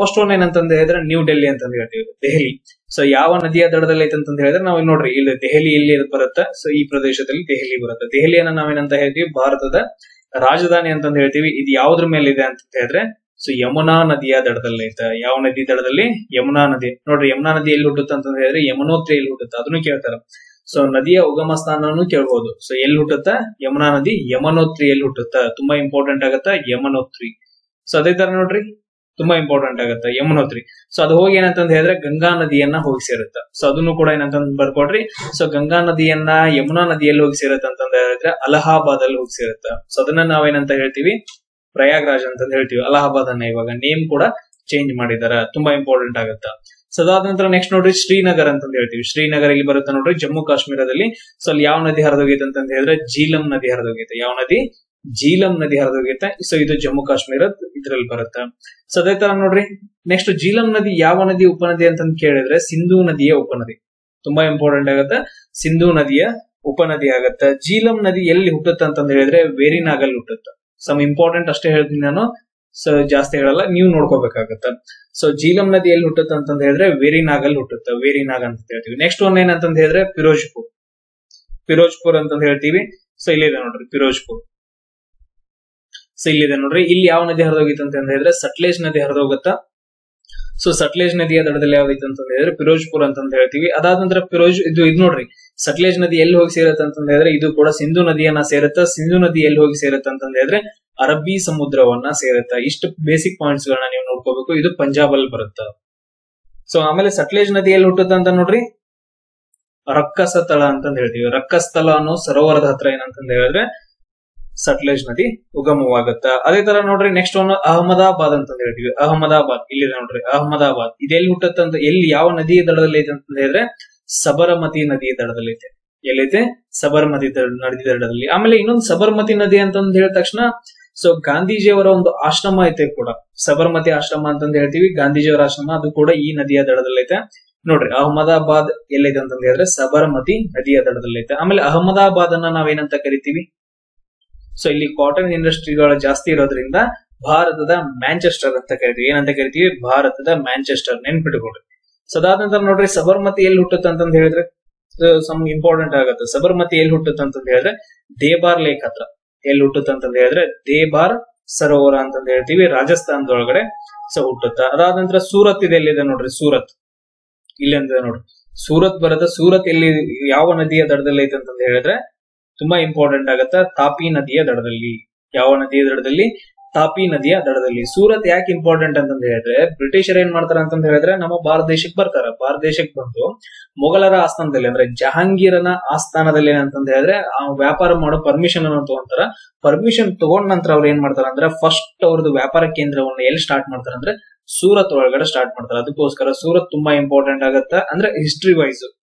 First one ಏನಂತಂದ ಹೇಳಿದ್ರೆ new Delhi ಅಂತ ಹೇಳ್ತೀವಿ, ದೆಹಲಿ. ಸೊ ಯಾವ ನದಿಯ ದಡದಲ್ಲಿ ಐತೆ ಅಂತ ಹೇಳಿದ್ರೆ ನಾವು ನೋಡ್ರಿ, ಇಲ್ಲಿ ದೆಹಲಿ ಇಲ್ಲಿ ಬರುತ್ತೆ? ಸೊ ಈ ಪ್ರದೇಶದಲ್ಲಿ ದೆಹಲಿ ಬರುತ್ತೆ. ದೆಹಲಿಯನ್ನ ನಾವೇನಂತ ಹೇಳ್ತೀವಿ? ಭಾರತದ ರಾಜಧಾನಿ ಅಂತಂದು ಹೇಳ್ತೀವಿ. ಇದು ಯಾವ್ದ್ರ ಮೇಲೆ ಇದೆ ಅಂತ ಹೇಳಿದ್ರೆ ಸೊ ಯಮುನಾ ನದಿಯ ದಡದಲ್ಲಿ ಐತೆ. ಯಾವ ನದಿ ದಡದಲ್ಲಿ? ಯಮುನಾ ನದಿ. ನೋಡ್ರಿ, ಯಮುನಾ ನದಿ ಎಲ್ಲಿ ಹುಟ್ಟುತ್ತೆ ಅಂತ ಹೇಳಿದ್ರೆ ಯಮುನೋತ್ರಿ ಎಲ್ಲಿ ಹುಟ್ಟುತ್ತೆ? ಅದನ್ನು ಕೇಳ್ತಾರೆ. ಸೊ ನದಿಯ ಉಗಮ ಸ್ಥಾನನು ಕೇಳ್ಬಹುದು ಸೊ ಎಲ್ಲಿ ಹುಟ್ಟುತ್ತ? ಯಮುನಾ ನದಿ ಯಮನೋತ್ರಿ ಎಲ್ಲಿ ಹುಟ್ಟುತ್ತ? ತುಂಬಾ ಇಂಪಾರ್ಟೆಂಟ್ ಆಗತ್ತ, ಯಮನೋತ್ರಿ. ಸೊ ಅದೇ ತರ ನೋಡ್ರಿ ತುಂಬಾ ಇಂಪಾರ್ಟೆಂಟ್ ಆಗುತ್ತೆ, ಯಮುನೋತ್ರಿ. ಸೊ ಅದು ಹೋಗಿ ಏನಂತಂದ್ ಹೇಳಿದ್ರೆ ಗಂಗಾ ನದಿಯನ್ನ ಹೋಗಿ ಸೇರುತ್ತೆ ಸೊ ಅದನ್ನು ಕೂಡ ಏನಂತಂದ್ ಬರ್ಕೊಡ್ರಿ. ಸೊ ಗಂಗಾ ನದಿಯನ್ನ ಯಮುನಾ ನದಿಯಲ್ಲಿ ಹೋಗಿ ಸೇರುತ್ತೆ ಅಂತಂದ ಹೇಳಿದ್ರೆ ಅಲಹಾಬಾದ್ ಅಲ್ಲಿ ಹೋಗಿ ಸೇರುತ್ತೆ ಸೊ ಅದನ್ನ ನಾವೇನಂತ ಹೇಳ್ತೀವಿ? ಪ್ರಯಾಗ್ರಾಜ್ ಅಂತ ಹೇಳ್ತೀವಿ. ಅಲಹಾಬಾದ್ ಅನ್ನ ಇವಾಗ ನೇಮ್ ಕೂಡ ಚೇಂಜ್ ಮಾಡಿದಾರ. ತುಂಬಾ ಇಂಪಾರ್ಟೆಂಟ್ ಆಗುತ್ತೆ. ಸೊ ಅದಾದ ನಂತರ ನೆಕ್ಸ್ಟ್ ನೋಡ್ರಿ ಶ್ರೀನಗರ್ ಅಂತಂದ್ ಹೇಳ್ತೀವಿ. ಶ್ರೀನಗರ್ ಇಲ್ಲಿ ಬರುತ್ತೆ ನೋಡ್ರಿ? ಜಮ್ಮು ಕಾಶ್ಮೀರದಲ್ಲಿ. ಸೊ ಅಲ್ಲಿ ಯಾವ ನದಿ ಹರಿದೋಗೈತೆ ಅಂತಂದ್ ಹೇಳಿದ್ರೆ ಜೀಲಂ ನದಿ ಹರಿದೋಗೈತೆ ಯಾವ ನದಿ? ಜೀಲಂ ನದಿ ಹರಿದೋಗೈತೆ ಸೊ ಇದು ಜಮ್ಮು ಕಾಶ್ಮೀರ ಇದ್ರಲ್ಲಿ ಬರುತ್ತೆ. ಸೊ ಅದೇ ತರ ನೋಡ್ರಿ ನೆಕ್ಸ್ಟ್ ಜೀಲಂ ನದಿ ಯಾವ ನದಿ ಉಪನದಿ ಅಂತ ಕೇಳಿದ್ರೆ ಸಿಂಧೂ ನದಿಯ ಉಪನದಿ. ತುಂಬಾ ಇಂಪಾರ್ಟೆಂಟ್ ಆಗುತ್ತೆ. ಸಿಂಧೂ ನದಿಯ ಉಪನದಿ ಆಗುತ್ತೆ. ಜೀಲಂ ನದಿ ಎಲ್ಲಿ ಹುಟ್ಟುತ್ತೆ ಅಂತಂದು ಹೇಳಿದ್ರೆ ವೇರಿನಾಗಲ್ಲಿ ಹುಟ್ಟುತ್ತೆ. ಸಮ್ ಇಂಪಾರ್ಟೆಂಟ್ ಅಷ್ಟೇ ಹೇಳ್ತೀನಿ ನಾನು. ಸೊ ಜಾಸ್ತಿ ಹೇಳಲ್ಲ, ನೀವು ನೋಡ್ಕೋಬೇಕಾಗತ್ತೆ. ಸೊ ಜೀಲಂ ನದಿ ಎಲ್ಲಿ ಹುಟ್ಟುತ್ತೆ ಅಂತ ಹೇಳಿದ್ರೆ ವೇರಿನಾಗಲ್ಲಿ ಹುಟ್ಟುತ್ತೆ. ವೇರಿನಾಗ್ ಅಂತ ಹೇಳ್ತೀವಿ. ನೆಕ್ಸ್ಟ್ ಒನ್ ಏನಂತ ಹೇಳಿದ್ರೆ ಫಿರೋಜ್ಪುರ್ ಫಿರೋಜ್ಪುರ್ ಅಂತ ಹೇಳ್ತೀವಿ. ಸೊ ಇಲ್ಲಿದೆ ನೋಡ್ರಿ ಫಿರೋಜ್ಪುರ್ ಸೊ ಇಲ್ಲಿದೆ ನೋಡ್ರಿ. ಇಲ್ಲಿ ಯಾವ ನದಿ ಹರಿದೋಗಿತ್ತು ಅಂತ ಹೇಳಿದ್ರೆ ಸಟ್ಲೇಜ್ ನದಿ ಹರಿದೋಗುತ್ತಾ? ಸೊ ಸಟ್ಲೇಜ್ ನದಿಯ ದಡದಲ್ಲಿ ಯಾವ್ದೈತೆ ಅಂತ ಹೇಳಿದ್ರೆ ಫಿರೋಜ್ಪುರ್ ಅಂತ ಹೇಳ್ತೀವಿ. ಅದಾದ ನಂತರ ಫಿರೋಜ್ ಇದು ಇದು ನೋಡ್ರಿ. ಸಟ್ಲೇಜ್ ನದಿ ಎಲ್ಲಿ ಹೋಗಿ ಸೇರುತ್ತೆ ಅಂತ ಹೇಳಿದ್ರೆ ಇದು ಕೂಡ ಸಿಂಧು ನದಿಯನ್ನ ಸೇರುತ್ತಾ. ಸಿಂಧು ನದಿ ಎಲ್ಲಿ ಹೋಗಿ ಸೇರುತ್ತೆ ಅಂತ ಹೇಳಿದ್ರೆ ಅರಬ್ಬಿ ಸಮುದ್ರವನ್ನ ಸೇರುತ್ತೆ. ಇಷ್ಟು ಬೇಸಿಕ್ ಪಾಯಿಂಟ್ಸ್ ಗಳನ್ನ ನೀವು ನೋಡ್ಕೋಬೇಕು. ಇದು ಪಂಜಾಬ್ ಅಲ್ಲಿ ಬರುತ್ತೆ. ಸೊ ಆಮೇಲೆ ಸಟ್ಲೇಜ್ ನದಿ ಎಲ್ಲಿ ಹುಟ್ಟುತ್ತೆ ಅಂತ ನೋಡ್ರಿ. ರಕ್ಕಸತಳ ಅಂತಂದ್ ಹೇಳ್ತೀವಿ. ರಕ್ಕಸ್ಥಳ ಅನ್ನೋ ಸರೋವರದ ಹತ್ರ ಏನಂತಂದ್ ಹೇಳಿದ್ರೆ ಸಟ್ಲೇಜ್ ನದಿ ಉಗಮವಾಗುತ್ತ. ಅದೇ ತರ ನೋಡ್ರಿ ನೆಕ್ಸ್ಟ್ ಒನ್ ಅಹಮದಾಬಾದ್ ಅಂತ ಹೇಳ್ತೀವಿ. ಅಹಮದಾಬಾದ್ ಇಲ್ಲಿ ನೋಡ್ರಿ, ಅಹಮದಾಬಾದ್. ಇದೆಲ್ಲಿ ಹುಟ್ಟತ್ತಂತ ಎಲ್ಲಿ ಯಾವ ನದಿಯ ದಡದಲ್ಲಿ ಐತೆ ಅಂತ ಹೇಳಿದ್ರೆ ಸಬರಮತಿ ನದಿಯ ದಡದಲ್ಲಿ ಐತೆ ಎಲ್ಲೈತೆ ಸಬರಮತಿ ನದಿ ದಡದಲ್ಲಿ. ಆಮೇಲೆ ಇನ್ನೊಂದು ಸಬರಮತಿ ನದಿ ಅಂತಂದ್ ಹೇಳಿದ ತಕ್ಷಣ ಸೊ ಗಾಂಧೀಜಿಯವರ ಒಂದು ಆಶ್ರಮ ಐತೆ ಕೂಡ. ಸಬರಮತಿ ಆಶ್ರಮ ಅಂತಂದ್ ಹೇಳ್ತೀವಿ, ಗಾಂಧೀಜಿಯವರ ಆಶ್ರಮ ಅದು ಕೂಡ ಈ ನದಿಯ ದಡದಲ್ಲಿ ಐತೆ. ನೋಡ್ರಿ, ಅಹಮದಾಬಾದ್ ಎಲ್ಲೈತೆ ಅಂತಂದ್ರೆ ಸಬರಮತಿ ನದಿಯ ದಡದಲ್ಲಿ ಐತೆ. ಆಮೇಲೆ ಅಹಮದಾಬಾದ್ ಅನ್ನ ನಾವೇನಂತ ಕರಿತೀವಿ? ಸೊ ಇಲ್ಲಿ ಕಾಟನ್ ಇಂಡಸ್ಟ್ರಿಗಳು ಜಾಸ್ತಿ ಇರೋದ್ರಿಂದ ಭಾರತದ ಮ್ಯಾಂಚೆಸ್ಟರ್ ಅಂತ ಕರಿತೀವಿ. ಏನಂತ ಕರಿತೀವಿ? ಭಾರತದ ಮ್ಯಾಂಚೆಸ್ಟರ್ ನೆನ್ಪಿಟ್ಕೊಳ್ರಿ ಸೊ ಅದಾದ ನಂತರ ನೋಡ್ರಿ, ಸಬರ್ಮತಿ ಎಲ್ಲಿ ಹುಟ್ಟುತ್ತೆ ಅಂತಂದ್ ಹೇಳಿದ್ರೆ ಸಮ್ ಇಂಪಾರ್ಟೆಂಟ್ ಆಗುತ್ತೆ. ಸಬರ್ಮತಿ ಎಲ್ಲಿ ಹುಟ್ಟುತ್ತೆ ಅಂತಂದ್ ಹೇಳಿದ್ರೆ, ದೇಬಾರ್ ಲೇಕ್ ಹತ್ರ ಎಲ್ಲಿ ಹುಟ್ಟುತ್ತೆ ಅಂತಂದ್ ಹೇಳಿದ್ರೆ, ದೇಬಾರ್ ಸರೋವರ ಅಂತಂದ್ ಹೇಳ್ತೀವಿ. ರಾಜಸ್ಥಾನದೊಳಗಡೆ ಸೊ ಹುಟ್ಟುತ್ತ. ಅದಾದ ನಂತರ ಸೂರತ್ ಇದೆ ಎಲ್ಲಿದೆ ನೋಡ್ರಿ? ಸೂರತ್. ಇಲ್ಲಿ ನೋಡ್ರಿ? ಸೂರತ್ ಬರದ ಸೂರತ್ ಎಲ್ಲಿ, ಯಾವ ನದಿಯ ದಡದಲ್ಲಿ ಐತೆ ಅಂತಂದ್ ಹೇಳಿದ್ರೆ ತುಂಬಾ ಇಂಪಾರ್ಟೆಂಟ್ ಆಗತ್ತ. ತಾಪಿ ನದಿಯ ದಡದಲ್ಲಿ. ಯಾವ ನದಿಯ ದಡದಲ್ಲಿ? ತಾಪಿ ನದಿಯ ದಡದಲ್ಲಿ. ಸೂರತ್ ಯಾಕೆ ಇಂಪಾರ್ಟೆಂಟ್ ಅಂತಂದ ಹೇಳಿದ್ರೆ, ಬ್ರಿಟಿಷರ್ ಏನ್ ಮಾಡ್ತಾರ ಅಂತಂದ ಹೇಳಿದ್ರೆ, ನಮ್ಮ ಭಾರತ ದೇಶಕ್ಕೆ ಬರ್ತಾರೆ. ಭಾರತ ದೇಶಕ್ಕೆ ಬಂದು ಮೊಘಲರ ಆಸ್ಥಾನದಲ್ಲಿ, ಅಂದ್ರೆ ಜಹಾಂಗೀರನ ಆಸ್ಥಾನದಲ್ಲಿ ಏನಂತಂದ ಹೇಳಿದ್ರೆ, ಆ ವ್ಯಾಪಾರ ಮಾಡೋ ಪರ್ಮಿಷನ್ ಅನ್ನು ತಗೊಂತಾರ. ಪರ್ಮಿಷನ್ ತಗೊಂಡ ನಂತರ ಅವ್ರು ಏನ್ ಮಾಡ್ತಾರ ಅಂದ್ರೆ ಫಸ್ಟ್ ಅವ್ರದ್ದು ವ್ಯಾಪಾರ ಕೇಂದ್ರವನ್ನು ಎಲ್ಲಿ ಸ್ಟಾರ್ಟ್ ಮಾಡ್ತಾರ ಅಂದ್ರೆ, ಸೂರತ್ ಒಳಗಡೆ ಸ್ಟಾರ್ಟ್ ಮಾಡ್ತಾರೆ. ಅದಕ್ಕೋಸ್ಕರ ಸೂರತ್ ತುಂಬಾ ಇಂಪಾರ್ಟೆಂಟ್ ಆಗತ್ತ. ಅಂದ್ರೆ ಹಿಸ್ಟ್ರಿ ವೈಸ್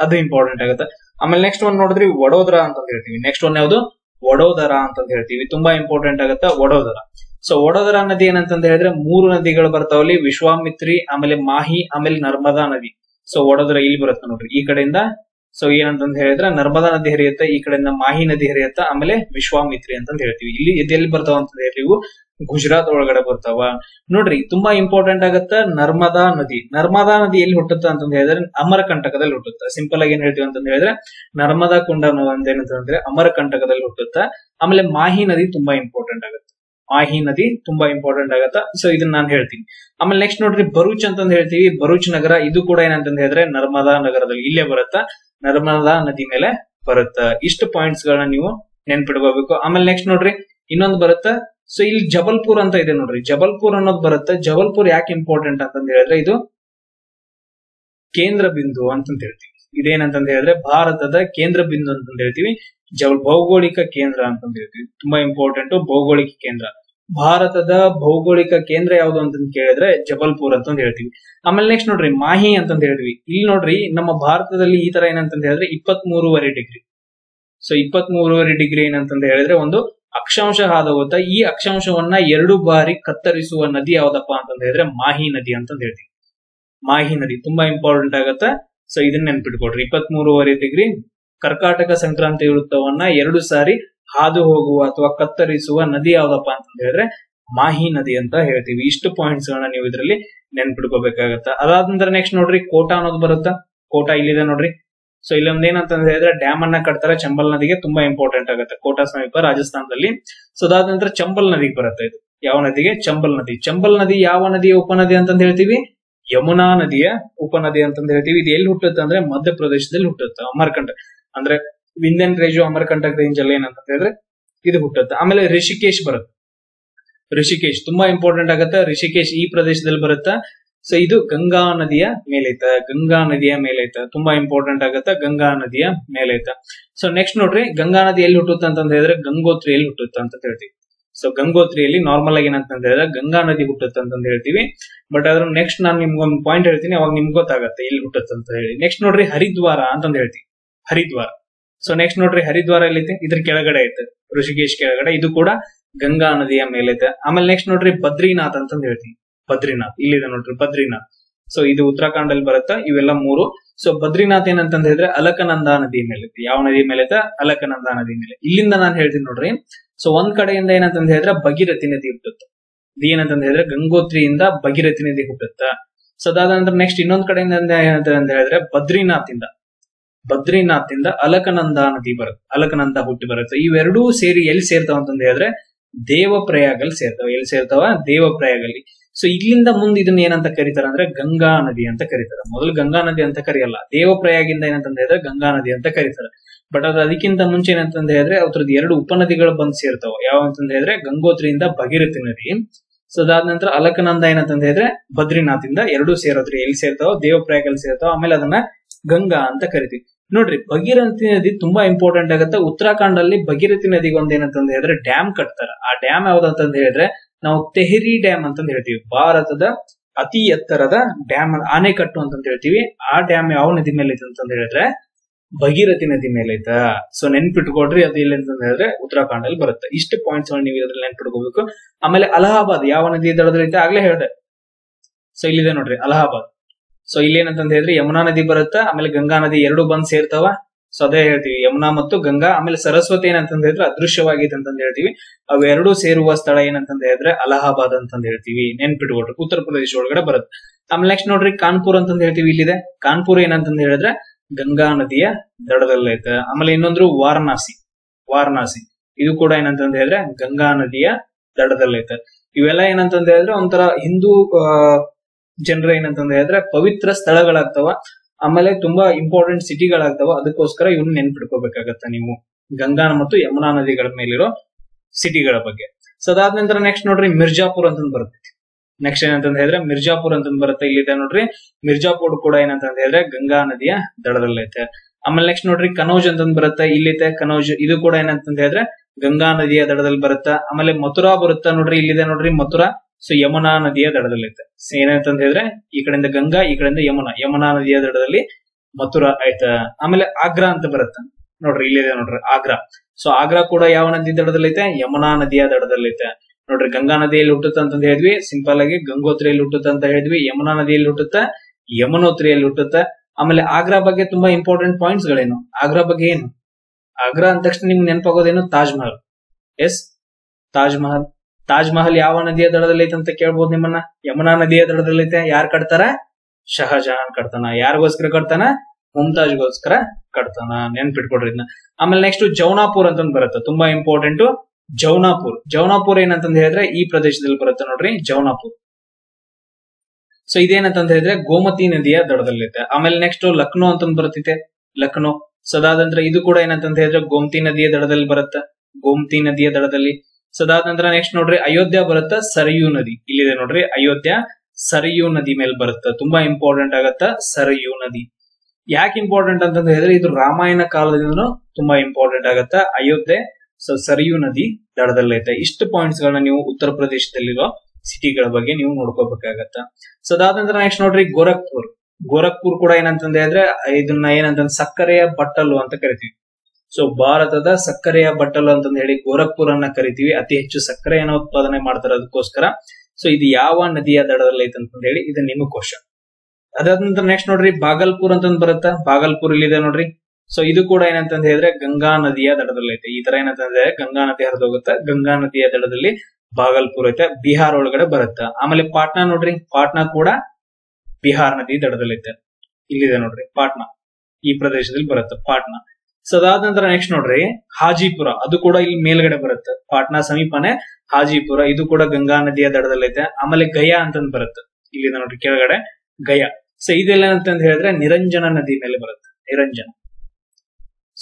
ಅದು ಇಂಪಾರ್ಟೆಂಟ್ ಆಗುತ್ತೆ. ಆಮೇಲೆ ನೆಕ್ಸ್ಟ್ ಒನ್ ನೋಡಿದ್ರಿ, ವಡೋದರ ಅಂತ ಹೇಳ್ತೀವಿ. ನೆಕ್ಸ್ಟ್ ಒನ್ ಯಾವ್ದು? ವಡೋದರ ಅಂತ ಹೇಳ್ತೀವಿ. ತುಂಬಾ ಇಂಪಾರ್ಟೆಂಟ್ ಆಗುತ್ತೆ ವಡೋದರ. ಸೊ ವಡೋದರ ನದಿ ಏನಂತಂದ ಹೇಳಿದ್ರೆ, ಮೂರು ನದಿಗಳು ಬರ್ತಾವಲ್ಲಿ ವಿಶ್ವಾಮಿತ್ರಿ, ಆಮೇಲೆ ಮಾಹಿ, ಆಮೇಲೆ ನರ್ಮದಾ ನದಿ. ಸೊ ವಡೋದರ ಇಲ್ಲಿ ಬರುತ್ತೆ ನೋಡ್ರಿ. ಈ ಕಡೆಯಿಂದ ಸೊ ಏನಂತಂದ್ ಹೇಳಿದ್ರೆ, ನರ್ಮದಾ ನದಿ ಹರಿಯುತ್ತೆ, ಈ ಕಡೆಯಿಂದ ಮಾಹಿ ನದಿ ಹರಿಯುತ್ತೆ, ಆಮೇಲೆ ವಿಶ್ವಾಮಿತ್ರಿ ಅಂತಂದ್ ಹೇಳ್ತೀವಿ. ಇಲ್ಲಿ ಎಲ್ಲಿ ಬರ್ತಾವ ಅಂತ ಹೇಳಿ ಇವು ಗುಜರಾತ್ ಒಳಗಡೆ ಬರ್ತಾವ. ನೋಡ್ರಿ, ತುಂಬಾ ಇಂಪಾರ್ಟೆಂಟ್ ಆಗತ್ತ ನರ್ಮದಾ ನದಿ. ನರ್ಮದಾ ನದಿ ಎಲ್ಲಿ ಹುಟ್ಟುತ್ತೆ ಅಂತಂದ್ ಹೇಳಿದ್ರೆ, ಅಮರಕಂಟಕದಲ್ಲಿ ಹುಟ್ಟುತ್ತೆ. ಸಿಂಪಲ್ ಆಗಿ ಏನ್ ಹೇಳ್ತೀವಿ ಅಂತಂದ್ ಹೇಳಿದ್ರೆ, ನರ್ಮದಾ ಕುಂಡ ಏನಂತಂದ್ರೆ ಅಮರಕಂಟಕದಲ್ಲಿ ಹುಟ್ಟುತ್ತೆ. ಆಮೇಲೆ ಮಾಹಿ ನದಿ ತುಂಬಾ ಇಂಪಾರ್ಟೆಂಟ್ ಆಗುತ್ತೆ. ಮಾಹಿ ನದಿ ತುಂಬಾ ಇಂಪಾರ್ಟೆಂಟ್ ಆಗತ್ತ. ಸೊ ಇದನ್ನ ನಾನು ಹೇಳ್ತೀನಿ. ಆಮೇಲೆ ನೆಕ್ಸ್ಟ್ ನೋಡ್ರಿ ಬರೂಚ್ ಅಂತಂದ್ ಹೇಳ್ತೀವಿ. ಬರೂಚ್ ನಗರ, ಇದು ಕೂಡ ಏನಂತಂದ್ ಹೇಳಿದ್ರೆ, ನರ್ಮದಾ ನಗರದಲ್ಲಿ ಇಲ್ಲೇ ಬರುತ್ತಾ. ನರ್ಮದಾ ನದಿ ಮೇಲೆ ಬರುತ್ತ. ಇಷ್ಟು ಪಾಯಿಂಟ್ಸ್ ಗಳನ್ನ ನೀವು ನೆನ್ಪಿಡ್ಕೋಬೇಕು ಆಮೇಲೆ ನೆಕ್ಸ್ಟ್ ನೋಡ್ರಿ, ಇನ್ನೊಂದು ಬರುತ್ತ. ಸೊ ಇಲ್ಲಿ ಜಬಲ್ಪುರ್ ಅಂತ ಇದೆ ನೋಡ್ರಿ. ಜಬಲ್ಪುರ್ ಅನ್ನೋದು ಬರುತ್ತೆ. ಜಬಲ್ಪುರ್ ಯಾಕೆ ಇಂಪಾರ್ಟೆಂಟ್ ಅಂತಂದ್ ಹೇಳಿದ್ರೆ, ಇದು ಕೇಂದ್ರ ಬಿಂದು ಅಂತಂತ ಹೇಳ್ತೀವಿ. ಇದೇನಂತಂದ್ ಹೇಳಿದ್ರೆ, ಭಾರತದ ಕೇಂದ್ರ ಬಿಂದು ಅಂತಂದ್ ಹೇಳ್ತೀವಿ. ಜಬಲ್ ಭೌಗೋಳಿಕ ಕೇಂದ್ರ ಅಂತಂದ್ ಹೇಳ್ತೀವಿ. ತುಂಬಾ ಇಂಪಾರ್ಟೆಂಟ್ ಭೌಗೋಳಿಕ ಕೇಂದ್ರ. ಭಾರತದ ಭೌಗೋಳಿಕ ಕೇಂದ್ರ ಯಾವುದು ಅಂತ ಕೇಳಿದ್ರೆ ಜಬಲ್ಪುರ್ ಅಂತ ಹೇಳ್ತೀವಿ. ಆಮೇಲೆ ನೆಕ್ಸ್ಟ್ ನೋಡ್ರಿ, ಮಾಹಿ ಅಂತಂದ್ ಹೇಳ್ತೀವಿ. ಇಲ್ಲಿ ನೋಡ್ರಿ, ನಮ್ಮ ಭಾರತದಲ್ಲಿ ಈ ತರ ಏನಂತಂದ್ ಹೇಳಿದ್ರೆ ಇಪ್ಪತ್ ಮೂರುವರೆ ಡಿಗ್ರಿ. ಸೊ ಇಪ್ಪತ್ ಮೂರುವರೆ ಡಿಗ್ರಿ ಏನಂತಂದ್ ಹೇಳಿದ್ರೆ ಒಂದು ಅಕ್ಷಾಂಶ ಆದ ಗೊತ್ತಾ ಈ ಅಕ್ಷಾಂಶವನ್ನ ಎರಡು ಬಾರಿ ಕತ್ತರಿಸುವ ನದಿ ಯಾವ್ದಪ್ಪ ಅಂತಂದ್ ಹೇಳಿದ್ರೆ ಮಾಹಿ ನದಿ ಅಂತ ಹೇಳ್ತೀವಿ. ಮಾಹಿ ನದಿ ತುಂಬಾ ಇಂಪಾರ್ಟೆಂಟ್ ಆಗತ್ತ. ಸೊ ಇದನ್ನ ನೆನ್ಪಿಟ್ಕೊಡ್ರಿ ಇಪ್ಪತ್ ಮೂರುವರೆ ಡಿಗ್ರಿ ಕರ್ಕಾಟಕ ಸಂಕ್ರಾಂತಿ ವೃತ್ತವನ್ನ ಎರಡು ಸಾರಿ ಹಾದು ಹೋಗುವ ಅಥವಾ ಕತ್ತರಿಸುವ ನದಿ ಯಾವ್ದಪ್ಪ ಅಂತ ಹೇಳಿದ್ರೆ ಮಾಹಿ ನದಿ ಅಂತ ಹೇಳ್ತೀವಿ. ಇಷ್ಟು ಪಾಯಿಂಟ್ಸ್ ಗಳನ್ನ ನೀವು ಇದರಲ್ಲಿ ನೆನ್ಪಿಡ್ಕೋಬೇಕಾಗತ್ತ ಅದಾದ ನಂತರ ನೆಕ್ಸ್ಟ್ ನೋಡ್ರಿ, ಕೋಟಾ ಅನ್ನೋದು ಬರುತ್ತಾ? ಕೋಟಾ ಇಲ್ಲಿದೆ ನೋಡ್ರಿ. ಸೊ ಇಲ್ಲೊಂದ್ ಏನಂತ ಹೇಳಿದ್ರೆ ಡ್ಯಾಮ್ ಅನ್ನ ಕಟ್ತಾರೆ. ಚಂಬಲ್ ನದಿಗೆ ತುಂಬಾ ಇಂಪಾರ್ಟೆಂಟ್ ಆಗುತ್ತೆ. ಕೋಟಾ ಸಮೀಪ ರಾಜಸ್ಥಾನದಲ್ಲಿ. ಸೊ ಅದಾದ ನಂತರ ಚಂಬಲ್ ನದಿಗೆ ಬರುತ್ತೆ ಇದು. ಯಾವ ನದಿಗೆ? ಚಂಬಲ್ ನದಿ. ಚಂಬಲ್ ನದಿ ಯಾವ ನದಿಯ ಉಪನದಿ ಅಂತಂದ್ ಹೇಳ್ತೀವಿ? ಯಮುನಾ ನದಿಯ ಉಪನದಿ ಅಂತಂದ್ ಹೇಳ್ತೀವಿ. ಇದು ಎಲ್ಲಿ ಹುಟ್ಟುತ್ತೆ ಅಂದ್ರೆ ಮಧ್ಯಪ್ರದೇಶದಲ್ಲಿ ಹುಟ್ಟುತ್ತೆ. ಅಮರ್ಕಂಡ್. ಅಂದ್ರೆ ವಿಂಧ್ಯನ್ ರೇಜು ಅಮರ್ಕಂಟಕ್ ರೇಂಜ್ ಅಲ್ಲಿ ಏನಂತ ಹೇಳಿದ್ರೆ ಇದು ಹುಟ್ಟುತ್ತೆ ಆಮೇಲೆ ರಿಷಿಕೇಶ್ ಬರುತ್ತೆ. ರಿಷಿಕೇಶ್ ತುಂಬಾ ಇಂಪಾರ್ಟೆಂಟ್ ಆಗುತ್ತೆ. ರಿಷಿಕೇಶ್ ಈ ಪ್ರದೇಶದಲ್ಲಿ ಬರುತ್ತಾ? ಸೊ ಇದು ಗಂಗಾ ನದಿಯ ಮೇಲೈತ. ಗಂಗಾ ನದಿಯ ಮೇಲೈತ. ತುಂಬಾ ಇಂಪಾರ್ಟೆಂಟ್ ಆಗುತ್ತೆ. ಗಂಗಾ ನದಿಯ ಮೇಲೈತ. ಸೊ ನೆಕ್ಸ್ಟ್ ನೋಡ್ರಿ. ಗಂಗಾ ನದಿ ಎಲ್ಲಿ ಹುಟ್ಟುತ್ತೆ ಅಂತ ಹೇಳಿದ್ರೆ ಗಂಗೋತ್ರಿಯಲ್ಲಿ ಹುಟ್ಟುತ್ತೆ ಅಂತ ಹೇಳ್ತೀವಿ. ಸೊ ಗಂಗೋತ್ರಿಯಲ್ಲಿ ನಾರ್ಮಲ್ ಆಗಿ ಏನಂತ ಹೇಳಿದ್ರೆ ಗಂಗಾ ನದಿ ಹುಟ್ಟುತ್ತೆ ಅಂತಂದ ಹೇಳ್ತೀವಿ. ಬಟ್ ಅದ್ರ ನೆಕ್ಸ್ಟ್ ನಾನು ನಿಮ್ಗೊಂದು ಪಾಯಿಂಟ್ ಹೇಳ್ತೀನಿ. ಅವಾಗ ನಿಮ್ಗೆ ಗೊತ್ತಾಗತ್ತೆ ಎಲ್ಲಿ ಹುಟ್ಟುತ್ತೆ ಅಂತ ಹೇಳಿ. ನೆಕ್ಸ್ಟ್ ನೋಡ್ರಿ ಹರಿದ್ವಾರ ಅಂತಂದ್ ಹೇಳ್ತೀವಿ. ಹರಿದ್ವಾರ. ಸೊ ನೆಕ್ಸ್ಟ್ ನೋಡ್ರಿ ಹರಿದ್ವಾರ ಎಲ್ಲಿದೆ ಇದ್ರ ಕೆಳಗಡೆ ಐತೆ ಋಷಿಕೇಶ್ ಕೆಳಗಡೆ. ಇದು ಕೂಡ ಗಂಗಾ ನದಿಯ ಮೇಲೈತೆ ಆಮೇಲೆ ನೆಕ್ಸ್ಟ್ ನೋಡ್ರಿ ಬದ್ರಿನಾಥ್ ಅಂತಂದ್ ಹೇಳ್ತೀನಿ. ಬದ್ರಿನಾಥ್. ಇಲ್ಲಿದೆ ನೋಡ್ರಿ ಬದ್ರಿನಾಥ್. ಸೊ ಇದು ಉತ್ತರಾಖಂಡ್ ಅಲ್ಲಿ ಬರುತ್ತೆ? ಇವೆಲ್ಲ ಮೂರು. ಸೊ ಬದ್ರಿನಾಥ್ ಏನಂತಂದ ಹೇಳಿದ್ರೆ ಅಲಕನಂದ ನದಿ ಮೇಲೆ ಯಾವ ನದಿ ಮೇಲೆ ಅಲಕನಂದಾ ನದಿ ಮೇಲೆ. ಇಲ್ಲಿಂದ ನಾನು ಹೇಳ್ತೀನಿ ನೋಡ್ರಿ. ಸೊ ಒಂದ್ ಕಡೆಯಿಂದ ಏನಂತಂದ ಹೇಳಿದ್ರೆ ಭಗೀರಥಿ ನದಿ ಹುಟ್ಟುತ್ತೆ. ಇದು ಏನಂತಂದ ಹೇಳಿದ್ರೆ ಗಂಗೋತ್ರಿಯಿಂದ ಭಗೀರಥಿ ನದಿ ಹುಟ್ಟುತ್ತ. ಸೊ ಅದಾದ ನಂತರ ನೆಕ್ಸ್ಟ್ ಇನ್ನೊಂದ್ ಕಡೆಯಿಂದ ಏನಂತ ಅಂತ ಹೇಳಿದ್ರೆ ಬದ್ರಿನಾಥ್ ಇಂದ ಬದ್ರಿನಾಥ್ ಇಂದ ಅಲಕನಂದ ನದಿ ಬರುತ್ತೆ ಅಲಕನಂದ ಹುಟ್ಟಿ ಬರುತ್ತೆ. ಇವೆರಡೂ ಸೇರಿ ಎಲ್ಲಿ ಸೇರ್ತಾವ ಅಂತಂದು ಹೇಳಿದ್ರೆ ದೇವಪ್ರಯಾಗಲ್ಲಿ ಸೇರ್ತಾವ. ಎಲ್ಲಿ ಸೇರ್ತಾವ? ದೇವಪ್ರಯಾಗಲ್ಲಿ. ಸೊ ಇಲ್ಲಿಂದ ಮುಂದೆ ಇದನ್ನ ಏನಂತ ಕರೀತಾರ ಅಂದ್ರೆ ಗಂಗಾ ನದಿ ಅಂತ ಕರೀತಾರ. ಮೊದಲು ಗಂಗಾ ನದಿ ಅಂತ ಕರೆಯಲ್ಲ. ದೇವಪ್ರಯಾಗಿಂದ ಏನಂತಂದ ಹೇಳಿದ್ರೆ ಗಂಗಾ ನದಿ ಅಂತ ಕರೀತಾರೆ. ಬಟ್ ಅದು ಅದಕ್ಕಿಂತ ಮುಂಚೆ ಏನಂತಂದ ಹೇಳಿದ್ರೆ ಅವ್ರದ್ದು ಎರಡು ಉಪನದಿಗಳು ಬಂದ್ ಸೇರ್ತಾವ. ಯಾವ ಅಂತಂದ ಹೇಳಿದ್ರೆ, ಗಂಗೋತ್ರಿಯಿಂದ ಭಗೀರಥಿ ನದಿ. ಸೊ ಅದಾದ ನಂತರ ಅಲಕನಂದ ಏನಂತಂದ ಹೇಳಿದ್ರೆ ಬದ್ರಿನಾಥಿಂದ ಎರಡು ಸೇರೋದ್ರಿ. ಎಲ್ಲಿ ಸೇರ್ತಾವ? ದೇವಪ್ರಯಾಗಲ್ಲಿ ಸೇರ್ತಾವ. ಆಮೇಲೆ ಅದನ್ನ ಗಂಗಾ ಅಂತ ಕರಿತೀವಿ. ನೋಡ್ರಿ, ಭಗೀರಥಿ ನದಿ ತುಂಬಾ ಇಂಪಾರ್ಟೆಂಟ್ ಆಗುತ್ತೆ. ಉತ್ತರಾಖಂಡ್ ಅಲ್ಲಿ ಭಗೀರಥಿ ನದಿಗೆ ಒಂದೇನಂತಂದ್ ಹೇಳಿದ್ರೆ ಡ್ಯಾಮ್ ಕಟ್ತಾರ. ಆ ಡ್ಯಾಮ್ ಯಾವ್ದಂತಂದ್ ಹೇಳಿದ್ರೆ ನಾವು ತೆಹರಿ ಡ್ಯಾಮ್ ಅಂತ ಹೇಳ್ತೀವಿ. ಭಾರತದ ಅತಿ ಎತ್ತರದ ಡ್ಯಾಮ್ ಆನೆಕಟ್ಟು ಅಂತ ಹೇಳ್ತೀವಿ. ಆ ಡ್ಯಾಮ್ ಯಾವ ನದಿ ಮೇಲೆ ಐತೆ ಅಂತಂದ ಹೇಳಿದ್ರೆ ಭಗೀರಥಿ ನದಿ ಮೇಲೆ ಐತ. ಸೊ ನೆನ್ಪಿಟ್ಕೊಡ್ರಿ ಅದು ಇಲ್ಲಿ ಅಂತಂದ ಹೇಳಿದ್ರೆ ಉತ್ತರಾಖಂಡ್ ಅಲ್ಲಿ ಬರುತ್ತೆ. ಇಷ್ಟು ಪಾಯಿಂಟ್ಸ್ ನೀವು ಇದ್ರಲ್ಲಿ ನೆನ್ಪಿಟ್ಕೋಬೇಕು. ಆಮೇಲೆ ಅಲಹಾಬಾದ್ ಯಾವ ನದಿ ದಡದಲ್ಲಿ ಐತೆ? ಆಗ್ಲೇ ಹೇಳ್ದೆ. ಸೊ ಇಲ್ಲಿದೆ ನೋಡ್ರಿ, ಅಲಹಾಬಾದ್. ಸೊ ಇಲ್ಲಿ ಏನಂತ ಹೇಳಿದ್ರೆ ಯಮುನಾ ನದಿ ಬರುತ್ತಾ, ಆಮೇಲೆ ಗಂಗಾ ನದಿ ಎರಡು ಬಂದ್ ಸೇರ್ತಾವ. ಸೊ ಅದೇ ಹೇಳ್ತೀವಿ, ಯಮುನಾ ಮತ್ತು ಗಂಗಾ, ಆಮೇಲೆ ಸರಸ್ವತಿ ಏನಂತಂದ ಹೇಳಿದ್ರೆ ಅದೃಶ್ಯವಾಗಿದೆ ಅಂತಂದ್ ಹೇಳ್ತೀವಿ. ಅವೆರಡು ಸೇರುವ ಸ್ಥಳ ಏನಂತಂದ ಹೇಳಿದ್ರೆ ಅಲಹಾಬಾದ್ ಅಂತ ಹೇಳ್ತೀವಿ ನೆನ್ಪಿಟ್ಕೊಟ್ರಿ ಉತ್ತರ ಪ್ರದೇಶ ಒಳಗಡೆ ಬರುತ್ತೆ. ಆಮೇಲೆ ನೆಕ್ಸ್ಟ್ ನೋಡ್ರಿ, ಕಾನ್ಪುರ್ ಅಂತ ಹೇಳ್ತೀವಿ ಇಲ್ಲಿದೆ. ಕಾನ್ಪುರ್ ಏನಂತಂದ ಹೇಳಿದ್ರೆ ಗಂಗಾ ನದಿಯ ದಡದಲ್ಲೈತೆ ಆಮೇಲೆ ಇನ್ನೊಂದು ವಾರಣಾಸಿ ವಾರಣಾಸಿ. ಇದು ಕೂಡ ಏನಂತಂದ ಹೇಳಿದ್ರೆ ಗಂಗಾ ನದಿಯ ದಡದಲ್ಲೈತೆ ಇವೆಲ್ಲ ಏನಂತಂದ ಹೇಳಿದ್ರೆ ಒಂಥರ ಹಿಂದೂ ಜನರ ಏನಂತಂದ್ರೆ ಹೇಳಿದ್ರೆ ಪವಿತ್ರ ಸ್ಥಳಗಳಾಗ್ತಾವ, ಆಮೇಲೆ ತುಂಬಾ ಇಂಪಾರ್ಟೆಂಟ್ ಸಿಟಿಗಳಾಗ್ತಾವ ಅದಕ್ಕೋಸ್ಕರ ಇವನ್ನ ನೆನ್ಪಿಡ್ಕೋಬೇಕಾಗತ್ತ ನೀವು. ಗಂಗಾ ಮತ್ತು ಯಮುನಾ ನದಿಗಳ ಮೇಲಿರೋ ಸಿಟಿಗಳ ಬಗ್ಗೆ. ಸೊ ಅದಾದ ನಂತರ ನೆಕ್ಸ್ಟ್ ನೋಡ್ರಿ, ಮಿರ್ಜಾಪುರ್ ಅಂತಂದ್ ಬರುತ್ತೆ. ನೆಕ್ಸ್ಟ್ ಏನಂತಂದ್ರೆ ಹೇಳಿದ್ರೆ, ಮಿರ್ಜಾಪುರ್ ಅಂತ ಬರುತ್ತೆ. ಇಲ್ಲಿದೆ ನೋಡ್ರಿ, ಮಿರ್ಜಾಪುರ್ ಕೂಡ ಏನಂತ ಹೇಳಿದ್ರೆ ಗಂಗಾ ನದಿಯ ದಡದಲ್ಲೈತೆ ಆಮೇಲೆ ನೆಕ್ಸ್ಟ್ ನೋಡ್ರಿ, ಕನೌಜ್ ಅಂತ ಬರುತ್ತೆ, ಇಲ್ಲಿದೆ ಕನೌಜ್. ಇದು ಕೂಡ ಏನಂತ ಹೇಳಿದ್ರೆ ಗಂಗಾ ನದಿಯ ದಡದಲ್ಲಿ ಬರುತ್ತಾ. ಆಮೇಲೆ ಮಥುರಾ ಬರುತ್ತಾ ನೋಡ್ರಿ, ಇಲ್ಲಿದೆ ನೋಡ್ರಿ ಮಥುರಾ. ಸೊ ಯಮುನಾ ನದಿಯ ದಡದಲ್ಲಿದೆ ಏನಂತಂದ ಹೇಳಿದ್ರೆ, ಈ ಕಡೆಯಿಂದ ಗಂಗಾ, ಈ ಕಡೆಯಿಂದ ಯಮುನಾ. ಯಮುನಾ ನದಿಯ ದಡದಲ್ಲಿ ಮಥುರಾ ಆಯ್ತ. ಆಮೇಲೆ ಆಗ್ರಾ ಅಂತ ಬರುತ್ತೆ. ನೋಡ್ರಿ ಇಲ್ಲಿದೆ ನೋಡ್ರಿ, ಆಗ್ರಾ. ಸೊ ಆಗ್ರಾ ಕೂಡ ಯಾವ ನದಿ ದಡದಲ್ಲೈತೆ ಯಮುನಾ ನದಿಯ ದಡದಲ್ಲೈತೆ ನೋಡ್ರಿ, ಗಂಗಾ ನದಿಯಲ್ಲಿ ಹುಟ್ಟುತ್ತ ಅಂತ ಹೇಳಿದ್ವಿ. ಸಿಂಪಲ್ ಆಗಿ ಗಂಗೋತ್ರಿಯಲ್ಲಿ ಹುಟ್ಟುತ್ತ ಅಂತ ಹೇಳಿದ್ವಿ. ಯಮುನಾ ನದಿಯಲ್ಲಿ ಹುಟ್ಟುತ್ತೆ. ಯಮುನೋತ್ರಿಯಲ್ಲಿ ಹುಟ್ಟುತ್ತೆ. ಆಮೇಲೆ ಆಗ್ರಾ ಬಗ್ಗೆ ತುಂಬಾ ಇಂಪಾರ್ಟೆಂಟ್ ಪಾಯಿಂಟ್ಸ್ ಗಳೇನು? ಆಗ್ರಾ ಬಗ್ಗೆ ಏನು? ಆಗ್ರಾ ಅಂದ ತಕ್ಷಣ ನಿಮ್ಗೆ ನೆನಪಾಗೋದೇನು? ತಾಜ್ ಮಹಲ್. ಎಸ್? ತಾಜ್ ಮಹಲ್. ತಾಜ್ ಮಹಲ್ ಯಾವ ನದಿಯ ದಡದಲ್ಲಿ ಐತೆ ಅಂತ ಕೇಳ್ಬೋದು ನಿಮ್ಮನ್ನ? ಯಮುನಾ ನದಿಯ ದಡದಲ್ಲಿ ಐತೆ. ಯಾರು ಕಟ್ತಾರ? ಶಹಜಹಾನ್ ಕಟ್ತಾನ. ಯಾರಿಗೋಸ್ಕರ ಕಟ್ತಾನ? ಮುಮ್ತಾಜ್ಗೋಸ್ಕರ ಕಟ್ತಾನ. ನೆನ್ಪಿಟ್ಕೊಡ್ರಿ ಇದನ್ನ ಆಮೇಲೆ ನೆಕ್ಸ್ಟ್ ಜೌನಾಪುರ್ ಅಂತ ಬರುತ್ತೆ. ತುಂಬಾ ಇಂಪಾರ್ಟೆಂಟ್ ಜೌನಾಪುರ್. ಜೌನಾಪುರ್ ಏನಂತಂದ್ ಹೇಳಿದ್ರೆ ಈ ಪ್ರದೇಶದಲ್ಲಿ ಬರುತ್ತೆ ನೋಡ್ರಿ. ಜೌನಾಪುರ್. ಸೊ ಇದೇನಂತಂದ್ ಹೇಳಿದ್ರೆ ಗೋಮತಿ ನದಿಯ ದಡದಲ್ಲಿದೆ ಆಮೇಲೆ ನೆಕ್ಸ್ಟ್ ಲಕ್ನೋ ಅಂತ ಬರ್ತೈತೆ. ಲಕ್ನೋ. ಸದಾದಂತ್ರ ಇದು ಕೂಡ ಏನಂತಂದ್ ಹೇಳಿದ್ರೆ ಗೋಮತಿ ನದಿಯ ದಡದಲ್ಲಿ ಬರುತ್ತೆ. ಗೋಮತಿ ನದಿಯ ದಡದಲ್ಲಿ. ಸದಾದ ನಂತರ ನೆಕ್ಸ್ಟ್ ನೋಡ್ರಿ, ಅಯೋಧ್ಯ ಬರುತ್ತ ಸರಯು ನದಿ. ಇಲ್ಲಿದೆ ನೋಡ್ರಿ, ಅಯೋಧ್ಯ ಸರಯು ನದಿ ಮೇಲೆ ಬರುತ್ತ. ತುಂಬಾ ಇಂಪಾರ್ಟೆಂಟ್ ಆಗತ್ತ ಸರಯು ನದಿ. ಯಾಕೆ ಇಂಪಾರ್ಟೆಂಟ್ ಅಂತಂದ್ರೆ ಹೇಳಿದ್ರೆ ಇದು ರಾಮಾಯಣ ಕಾಲದಿಂದ ತುಂಬಾ ಇಂಪಾರ್ಟೆಂಟ್ ಆಗತ್ತ. ಅಯೋಧ್ಯೆ ಸೊ ಸರಯು ನದಿ ದಡದಲ್ಲೈತೆ ಇಷ್ಟು ಪಾಯಿಂಟ್ಸ್ ಗಳನ್ನ ನೀವು ಉತ್ತರ ಪ್ರದೇಶದಲ್ಲಿರೋ ಸಿಟಿಗಳ ಬಗ್ಗೆ ನೀವು ನೋಡ್ಕೋಬೇಕಾಗತ್ತ. ಸೊ ಅದಾದ ನಂತರ ನೆಕ್ಸ್ಟ್ ನೋಡ್ರಿ, ಗೋರಖ್ಪುರ್. ಗೋರಖ್ಪುರ್ ಕೂಡ ಏನಂತಂದ್ರೆ ಇದನ್ನ ಏನಂತ ಸಕ್ಕರೆಯ ಬಟ್ಟಲು ಅಂತ ಕರಿತೀವಿ. ಸೊ ಭಾರತದ ಸಕ್ಕರೆಯ ಬಟ್ಟಲು ಅಂತಂದ ಹೇಳಿ ಗೋರಖ್ಪುರ್ ಅನ್ನ ಕರಿತೀವಿ. ಅತಿ ಹೆಚ್ಚು ಸಕ್ಕರೆಯನ್ನು ಉತ್ಪಾದನೆ ಮಾಡ್ತಾರೆ ಅದಕ್ಕೋಸ್ಕರ ಸೊ ಇದು ಯಾವ ನದಿಯ ದಡದಲ್ಲಿ ಐತೆ ಅಂತ ಹೇಳಿ ಇದು ನಿಮ್ಮ ಕ್ವಶನ್ ಅದಾದ ನಂತರ ನೆಕ್ಸ್ಟ್ ನೋಡ್ರಿ, ಬಾಗಲ್ಪುರ್ ಅಂತಂದ್ ಬರುತ್ತಾ? ಬಾಗಲ್ಪುರ್ ಇಲ್ಲಿದೆ ನೋಡ್ರಿ. ಸೊ ಇದು ಕೂಡ ಏನಂತ ಹೇಳಿದ್ರೆ ಗಂಗಾ ನದಿಯ ದಡದಲ್ಲಿ ಐತೆ. ಈ ತರ ಏನಂತಂದ್ರೆ ಗಂಗಾ ನದಿ ಹರಿದೋಗುತ್ತೆ ಗಂಗಾ ನದಿಯ ದಡದಲ್ಲಿ ಬಾಗಲ್ಪುರ್ ಐತೆ. ಬಿಹಾರ್ ಒಳಗಡೆ ಬರುತ್ತೆ? ಆಮೇಲೆ ಪಾಟ್ನಾ ನೋಡ್ರಿ. ಪಾಟ್ನಾ ಕೂಡ ಬಿಹಾರ್ ನದಿ ದಡದಲ್ಲಿ ಐತೆ. ಇಲ್ಲಿದೆ ನೋಡ್ರಿ, ಪಾಟ್ನಾ. ಈ ಪ್ರದೇಶದಲ್ಲಿ ಬರುತ್ತೆ ಪಾಟ್ನಾ. ಸೊ ಅದಾದ ನಂತರ ನೆಕ್ಸ್ಟ್ ನೋಡ್ರಿ, ಹಾಜಿಪುರ. ಅದು ಕೂಡ ಇಲ್ಲಿ ಮೇಲ್ಗಡೆ ಬರುತ್ತೆ. ಪಾಟ್ನಾ ಸಮೀಪನೇ ಹಾಜಿಪುರ. ಇದು ಕೂಡ ಗಂಗಾ ನದಿಯ ದಡದಲ್ಲೈತೆ ಆಮೇಲೆ ಗಯಾ ಅಂತಂದ್ ಬರುತ್ತೆ. ಇಲ್ಲಿ ನೋಡ್ರಿ ಕೆಳಗಡೆ, ಗಯಾ. ಸೊ ಇದೆಲ್ಲ ಅಂತಂದ್ ಹೇಳಿದ್ರೆ ನಿರಂಜನ ನದಿ ಮೇಲೆ ಬರುತ್ತೆ. ನಿರಂಜನ.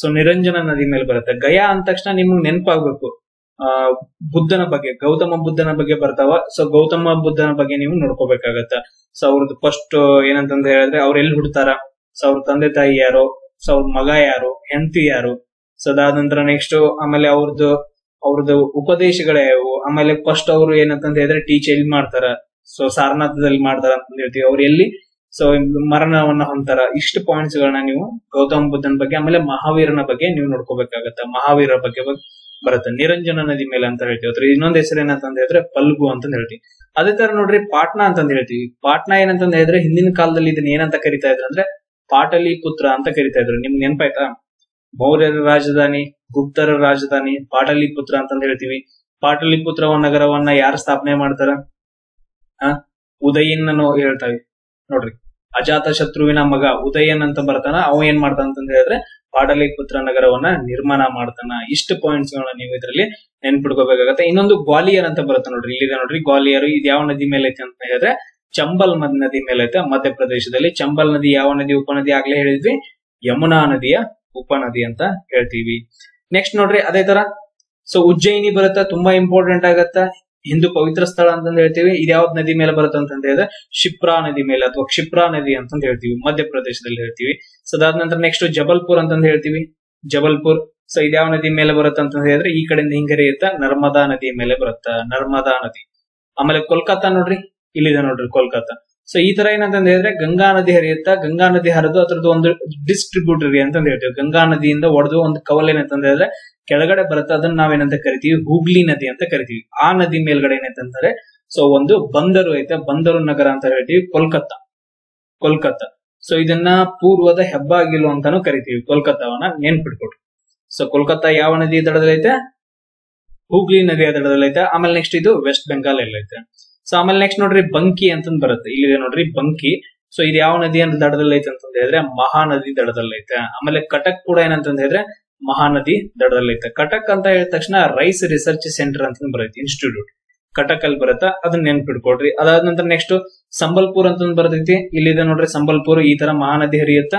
ಸೊ ನಿರಂಜನ ನದಿ ಮೇಲೆ ಬರುತ್ತೆ. ಗಯಾ ಅಂದ ತಕ್ಷಣ ನಿಮ್ಗೆ ನೆನಪಾಗ್ಬೇಕು. ಆ, ಬುದ್ಧನ ಬಗ್ಗೆ, ಗೌತಮ ಬುದ್ಧನ ಬಗ್ಗೆ ಬರ್ತಾವ. ಸೊ ಗೌತಮ ಬುದ್ಧನ ಬಗ್ಗೆ ನೀವು ನೋಡ್ಕೋಬೇಕಾಗತ್ತ. ಸೊ ಅವ್ರದ್ದು ಫಸ್ಟ್ ಏನಂತಂದ್ ಹೇಳಿದ್ರೆ ಅವ್ರ ಎಲ್ಲಿ ಹುಡ್ತಾರ? ಸೊ ಅವ್ರ ತಂದೆ ತಾಯಿ ಯಾರು? ಸೊ ಅವ್ರ ಮಗ ಯಾರು, ಹೆಂಡತಿ ಯಾರು? ಸೊ ಅದಾದ ನಂತರ ನೆಕ್ಸ್ಟ್ ಆಮೇಲೆ ಅವ್ರದ್ದು ಅವ್ರದ್ದು ಉಪದೇಶಗಳೇ ಯಾವುವು ಆಮೇಲೆ ಫಸ್ಟ್ ಅವ್ರು ಏನಂತಂದ್ರೆ ಹೇಳಿದ್ರೆ ಟೀಚ್ ಎಲ್ಲಿ ಮಾಡ್ತಾರ? ಸೊ ಸಾರನಾಥದಲ್ಲಿ ಮಾಡ್ತಾರ ಅಂತ ಹೇಳ್ತೀವಿ. ಅವ್ರು ಎಲ್ಲಿ? ಸೊ ಮರಣವನ್ನ ಹೊಂತಾರ ಇಷ್ಟು ಪಾಯಿಂಟ್ಸ್ ಗಳನ್ನ ನೀವು ಗೌತಮ ಬುದ್ಧನ ಬಗ್ಗೆ, ಆಮೇಲೆ ಮಹಾವೀರನ ಬಗ್ಗೆ ನೀವು ನೋಡ್ಕೋಬೇಕಾಗತ್ತ. ಮಹಾವೀರ ಬಗ್ಗೆ ಬರುತ್ತೆ. ನಿರಂಜನ ನದಿ ಮೇಲೆ ಅಂತ ಹೇಳ್ತೀವಿ. ಅದ್ರ ಇನ್ನೊಂದ್ ಹೆಸರು ಏನಂತಂದ್ ಹೇಳಿದ್ರೆ ಪಲ್ಗು ಅಂತ ಹೇಳ್ತೀವಿ. ಅದೇ ತರ ನೋಡ್ರಿ ಪಾಟ್ನಾ ಅಂತಂದ್ ಹೇಳ್ತೀವಿ. ಪಾಟ್ನಾ ಏನಂತಂದ್ ಹೇಳಿದ್ರೆ ಹಿಂದಿನ ಕಾಲದಲ್ಲಿ ಇದನ್ನ ಏನಂತ ಕರಿತಾ ಇದ್ರು ಅಂದ್ರೆ ಪಾಟಲಿ ಪುತ್ರ ಅಂತ ಕರಿತಾ ಇದ್ರು. ನಿಮ್ಗೆ ನೆನಪಾಯ್ತಾ? ಮೌರ್ಯರ ರಾಜಧಾನಿ, ಗುಪ್ತರ ರಾಜಧಾನಿ ಪಾಟಲಿ ಪುತ್ರ ಅಂತಂದ ಹೇಳ್ತೀವಿ. ಪಾಟಲಿ ಪುತ್ರ ನಗರವನ್ನ ಯಾರು ಸ್ಥಾಪನೆ ಮಾಡ್ತಾರ? ಆ? ಉದಯನ್ ಅನ್ನೋ ಹೇಳ್ತಾವೆ ನೋಡ್ರಿ. ಅಜಾತ ಶತ್ರುವಿನ ಮಗ ಉದಯನ್ ಅಂತ ಬರ್ತಾನ, ಅವ ಏನ್ ಮಾಡ್ತಾನ ಅಂತ ಹೇಳಿದ್ರೆ ಪಾಟಲಿ ಪುತ್ರ ನಗರವನ್ನ ನಿರ್ಮಾಣ ಮಾಡ್ತಾನ. ಇಷ್ಟು ಪಾಯಿಂಟ್ಸ್ ಗಳನ್ನ ನೀವು ಇದರಲ್ಲಿ ನೆನ್ಪಿಡ್ಕೋಬೇಕಾಗತ್ತೆ ಇನ್ನೊಂದು ಗ್ವಾಲಿಯರ್ ಅಂತ ಬರುತ್ತೆ ನೋಡ್ರಿ, ಇಲ್ಲಿದೆ ನೋಡ್ರಿ. ಗ್ವಾಲಿಯರ್ ಇದು ಯಾವ ನದಿ ಮೇಲೆ ಐತೆ ಅಂತ ಹೇಳಿದ್ರೆ ಚಂಬಲ್ ನದಿ ಮೇಲೆ ಐತೆ, ಮಧ್ಯಪ್ರದೇಶದಲ್ಲಿ. ಚಂಬಲ್ ನದಿ ಯಾವ ನದಿ ಉಪನದಿ ಆಗ್ಲೇ ಹೇಳಿದ್ವಿ. ಯಮುನಾ ನದಿಯ ಉಪನದಿ ಅಂತ ಹೇಳ್ತೀವಿ. ನೆಕ್ಸ್ಟ್ ನೋಡ್ರಿ, ಅದೇ ತರ. ಸೊ ಉಜ್ಜಯಿನಿ ಬರುತ್ತೆ, ತುಂಬಾ ಇಂಪಾರ್ಟೆಂಟ್ ಆಗತ್ತ. ಹಿಂದೂ ಪವಿತ್ರ ಸ್ಥಳ ಅಂತಂದ್ ಹೇಳ್ತೀವಿ. ಇದು ನದಿ ಮೇಲೆ ಬರುತ್ತೆ ಅಂತ ಹೇಳಿದ್ರೆ ಶಿಪ್ರಾ ನದಿ ಮೇಲೆ ಅಥವಾ ಕ್ಷಿಪ್ರಾ ನದಿ ಅಂತಂದ್ ಹೇಳ್ತೀವಿ. ಮಧ್ಯಪ್ರದೇಶದಲ್ಲಿ ಹೇಳ್ತೀವಿ. ಸೊ ಅದಾದ ನಂತರ ನೆಕ್ಸ್ಟ್ ಜಬಲ್ಪುರ್ ಅಂತಂದ್ ಹೇಳ್ತೀವಿ. ಜಬಲ್ಪುರ್ ಸೊ ಇದ್ಯಾವ ನದಿ ಮೇಲೆ ಬರುತ್ತೆ ಅಂತ ಹೇಳಿದ್ರೆ ಈ ಕಡೆಯಿಂದ ಹಿಂಗರಿಯುತ್ತ ನರ್ಮದಾ ನದಿ ಮೇಲೆ ಬರುತ್ತ. ನರ್ಮದಾ ನದಿ. ಆಮೇಲೆ ಕೋಲ್ಕತ್ತಾ ನೋಡ್ರಿ. ಇಲ್ಲಿದೆ ನೋಡ್ರಿ ಕೋಲ್ಕತ್ತಾ. ಸೊ ಈ ತರ ಏನಂತ ಹೇಳಿದ್ರೆ ಗಂಗಾ ನದಿ ಹರಿಯುತ್ತಾ, ಗಂಗಾ ನದಿ ಹರಿದು ಅದ್ರದ್ದು ಒಂದು ಡಿಸ್ಟ್ರಿಬ್ಯೂಟರಿ ಅಂತ ಹೇಳ್ತೀವಿ. ಗಂಗಾ ನದಿಯಿಂದ ಒಡೆದು ಒಂದು ಕವಲ್ ಏನಂತ ಹೇಳಿದ್ರೆ ಕೆಳಗಡೆ ಬರುತ್ತೆ, ಅದನ್ನ ನಾವೇನಂತ ಕರಿತೀವಿ? ಹೂಗ್ಲಿ ನದಿ ಅಂತ ಕರಿತೀವಿ. ಆ ನದಿ ಮೇಲ್ಗಡೆ ಏನಂತಂದ್ರೆ ಸೊ ಒಂದು ಬಂದರು ಐತೆ, ಬಂದರು ನಗರ ಅಂತ ಹೇಳ್ತೀವಿ, ಕೋಲ್ಕತ್ತಾ. ಕೋಲ್ಕತ್ತಾ. ಸೊ ಇದನ್ನ ಪೂರ್ವದ ಹೆಬ್ಬಾಗಿಲು ಅಂತಾನು ಕರಿತೀವಿ, ಕೋಲ್ಕತ್ತಾವನ್ನ ನೆನ್ಪಿಟ್ಕೊಟ್ರು. ಸೊ ಕೋಲ್ಕತ್ತಾ ಯಾವ ನದಿ ದಡದಲ್ಲೈತೆ? ಹೂಗ್ಲಿ ನದಿಯ ದಡದಲ್ಲೈತೆ. ಆಮೇಲೆ ನೆಕ್ಸ್ಟ್ ಇದು ವೆಸ್ಟ್ ಬೆಂಗಾಲ್ ಎಲ್ಲೈತೆ ಸೊ ಆಮೇಲೆ ನೆಕ್ಸ್ಟ್ ನೋಡ್ರಿ ಬಂಕಿ ಅಂತಂದ್ ಬರುತ್ತೆ. ಇಲ್ಲಿದೆ ನೋಡ್ರಿ ಬಂಕಿ. ಸೊ ಇದು ಯಾವ ನದಿ ಅಂತ ದಡದಲ್ಲೈತೆ ಅಂತಂದ ಹೇಳಿದ್ರೆ ಮಹಾನದಿ ದಡದಲ್ಲೈತೆ ಆಮೇಲೆ ಕಟಕ್ ಕೂಡ ಏನಂತಂದ ಹೇಳಿದ್ರೆ ಮಹಾನದಿ ದಡದಲ್ಲೈತೆ ಕಟಕ್ ಅಂತ ಹೇಳಿದ ತಕ್ಷಣ ರೈಸ್ ರಿಸರ್ಚ್ ಸೆಂಟರ್ ಅಂತ ಬರುತ್ತೆ ಇನ್ಸ್ಟಿಟ್ಯೂಟ್ ಕಟಕ್ ಅಲ್ಲಿ ಬರುತ್ತೆ, ಅದನ್ನ ನೆನ್ಪಿಟ್ಕೊಡ್ರಿ ಅದಾದ ನಂತರ ನೆಕ್ಸ್ಟ್ ಸಂಬಲ್ಪುರ್ ಅಂತ ಬರ್ತೈತಿ. ಇಲ್ಲಿದೆ ನೋಡ್ರಿ ಸಂಬಲ್ಪುರ್, ಈ ತರ ಮಹಾನದಿ ಹರಿಯುತ್ತ.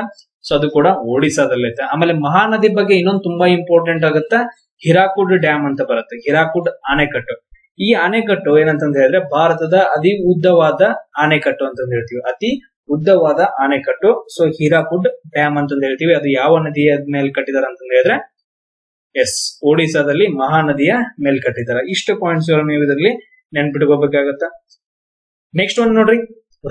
ಸೊ ಅದು ಕೂಡ ಒಡಿಸಾದಲ್ಲೈತೆ ಆಮೇಲೆ ಮಹಾನದಿ ಬಗ್ಗೆ ಇನ್ನೊಂದು ತುಂಬಾ ಇಂಪಾರ್ಟೆಂಟ್ ಆಗುತ್ತಾ. ಹಿರಾಕುಡ್ ಡ್ಯಾಮ್ ಅಂತ ಬರುತ್ತೆ. ಹಿರಾಕುಡ್ ಆಣೆಕಟ್ಟು ಈ ಆಣೆಕಟ್ಟು ಏನಂತಂದ ಹೇಳಿದ್ರೆ ಭಾರತದ ಅತಿ ಉದ್ದವಾದ ಆಣೆಕಟ್ಟು ಅಂತಂದ್ ಹೇಳ್ತೀವಿ. ಅತಿ ಉದ್ದವಾದ ಆಣೆಕಟ್ಟು. ಸೊ ಹೀರಾಕುಡ್ ಡ್ಯಾಮ್ ಅಂತಂದ್ ಹೇಳ್ತೀವಿ. ಅದು ಯಾವ ನದಿಯ ಮೇಲೆ ಕಟ್ಟಿದಾರೆ ಅಂತಂದ್ ಹೇಳಿದ್ರೆ ಎಸ್ ಒಡಿಸಾದಲ್ಲಿ ಮಹಾನದಿಯ ಮೇಲೆ ಕಟ್ಟಿದಾರೆ. ಇಷ್ಟು ಪಾಯಿಂಟ್ಸ್ ನೀವು ಇದರಲ್ಲಿ ನೆನ್ಪಿಟ್ಕೋಬೇಕಾಗತ್ತ? ನೆಕ್ಸ್ಟ್ ಒಂದ್ ನೋಡ್ರಿ.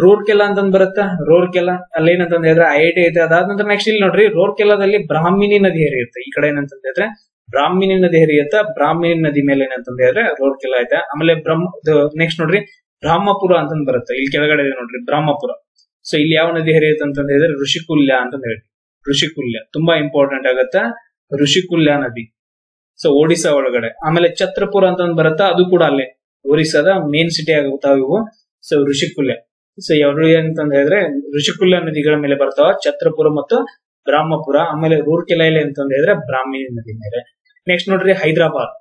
ರೂರ್ಕೆಲಾ ಅಂತಂದ್ ಬರುತ್ತಾ? ಕೆಲ ಅಲ್ಲಿ ಏನಂತಂದ್ ಹೇಳಿದ್ರೆ, ಐ ಐ ಟಿ ಐತೆ. ಅದಾದ ನಂತರ ನೆಕ್ಸ್ಟ್ ಇಲ್ಲಿ ನೋಡ್ರಿ. ರೂರ್ಕೆಲಾದಲ್ಲಿ ಬ್ರಾಹ್ಮಿಣಿ ನದಿ ಹರಿಯುತ್ತೆ ಈ ಕಡೆ ಏನಂತಂದ್ ಹೇಳಿದ್ರೆ ಬ್ರಾಹ್ಮಿನಿ ನದಿ ಹರಿಯತ್ತ ಬ್ರಾಹ್ಮಿಣಿ ನದಿ ಮೇಲೆ ಏನಂತ ಹೇಳಿದ್ರೆ ರೂರ್ಕೆಲಾ ಐತೆ ಆಮೇಲೆ ಬ್ರಹ್ಮ ನೆಕ್ಸ್ಟ್ ನೋಡ್ರಿ, ಬ್ರಹ್ಮಪುರ ಅಂತಂದ್ ಬರುತ್ತೆ. ಇಲ್ಲಿ ಕೆಳಗಡೆ ಇದೆ ನೋಡ್ರಿ, ಬ್ರಹ್ಮಪುರ. ಸೊ ಇಲ್ಲಿ ಯಾವ ನದಿ ಹರಿಯುತ್ತೆ ಅಂತ ಹೇಳಿದ್ರೆ ಋಷಿಕುಲ್ಯ ಅಂತ ಹೇಳಿ. ಋಷಿಕುಲ್ಯ. ತುಂಬಾ ಇಂಪಾರ್ಟೆಂಟ್ ಆಗತ್ತ. ಋಷಿಕುಲ್ಯ ನದಿ. ಸೊ ಒಡಿಸಾ ಒಳಗಡೆ. ಆಮೇಲೆ ಛತ್ರಪುರ ಅಂತಂದ್ ಬರುತ್ತಾ. ಅದು ಕೂಡ ಅಲ್ಲೇ. ಒರಿಸ್ಸಾದ ಮೇನ್ ಸಿಟಿ ಆಗುತ್ತಾವ ಇವು. ಸೊ ಋಷಿಕುಲ್ಯ. ಸೊ ಎರಡು ಏನಂತ ಹೇಳಿದ್ರೆ ಋಷಿಕುಲ್ಯ ನದಿಗಳ ಮೇಲೆ ಬರ್ತಾವ ಛತ್ರಪುರ ಮತ್ತು ಬ್ರಹ್ಮಪುರ. ಆಮೇಲೆ ರೂರ್ಕೆಲೈಲೆ ಅಂತಂದ್ರೆ ಬ್ರಾಹ್ಮಣಿ ನದಿ ಮೇಲೆ. ನೆಕ್ಸ್ಟ್ ನೋಡ್ರಿ ಹೈದರಾಬಾದ್.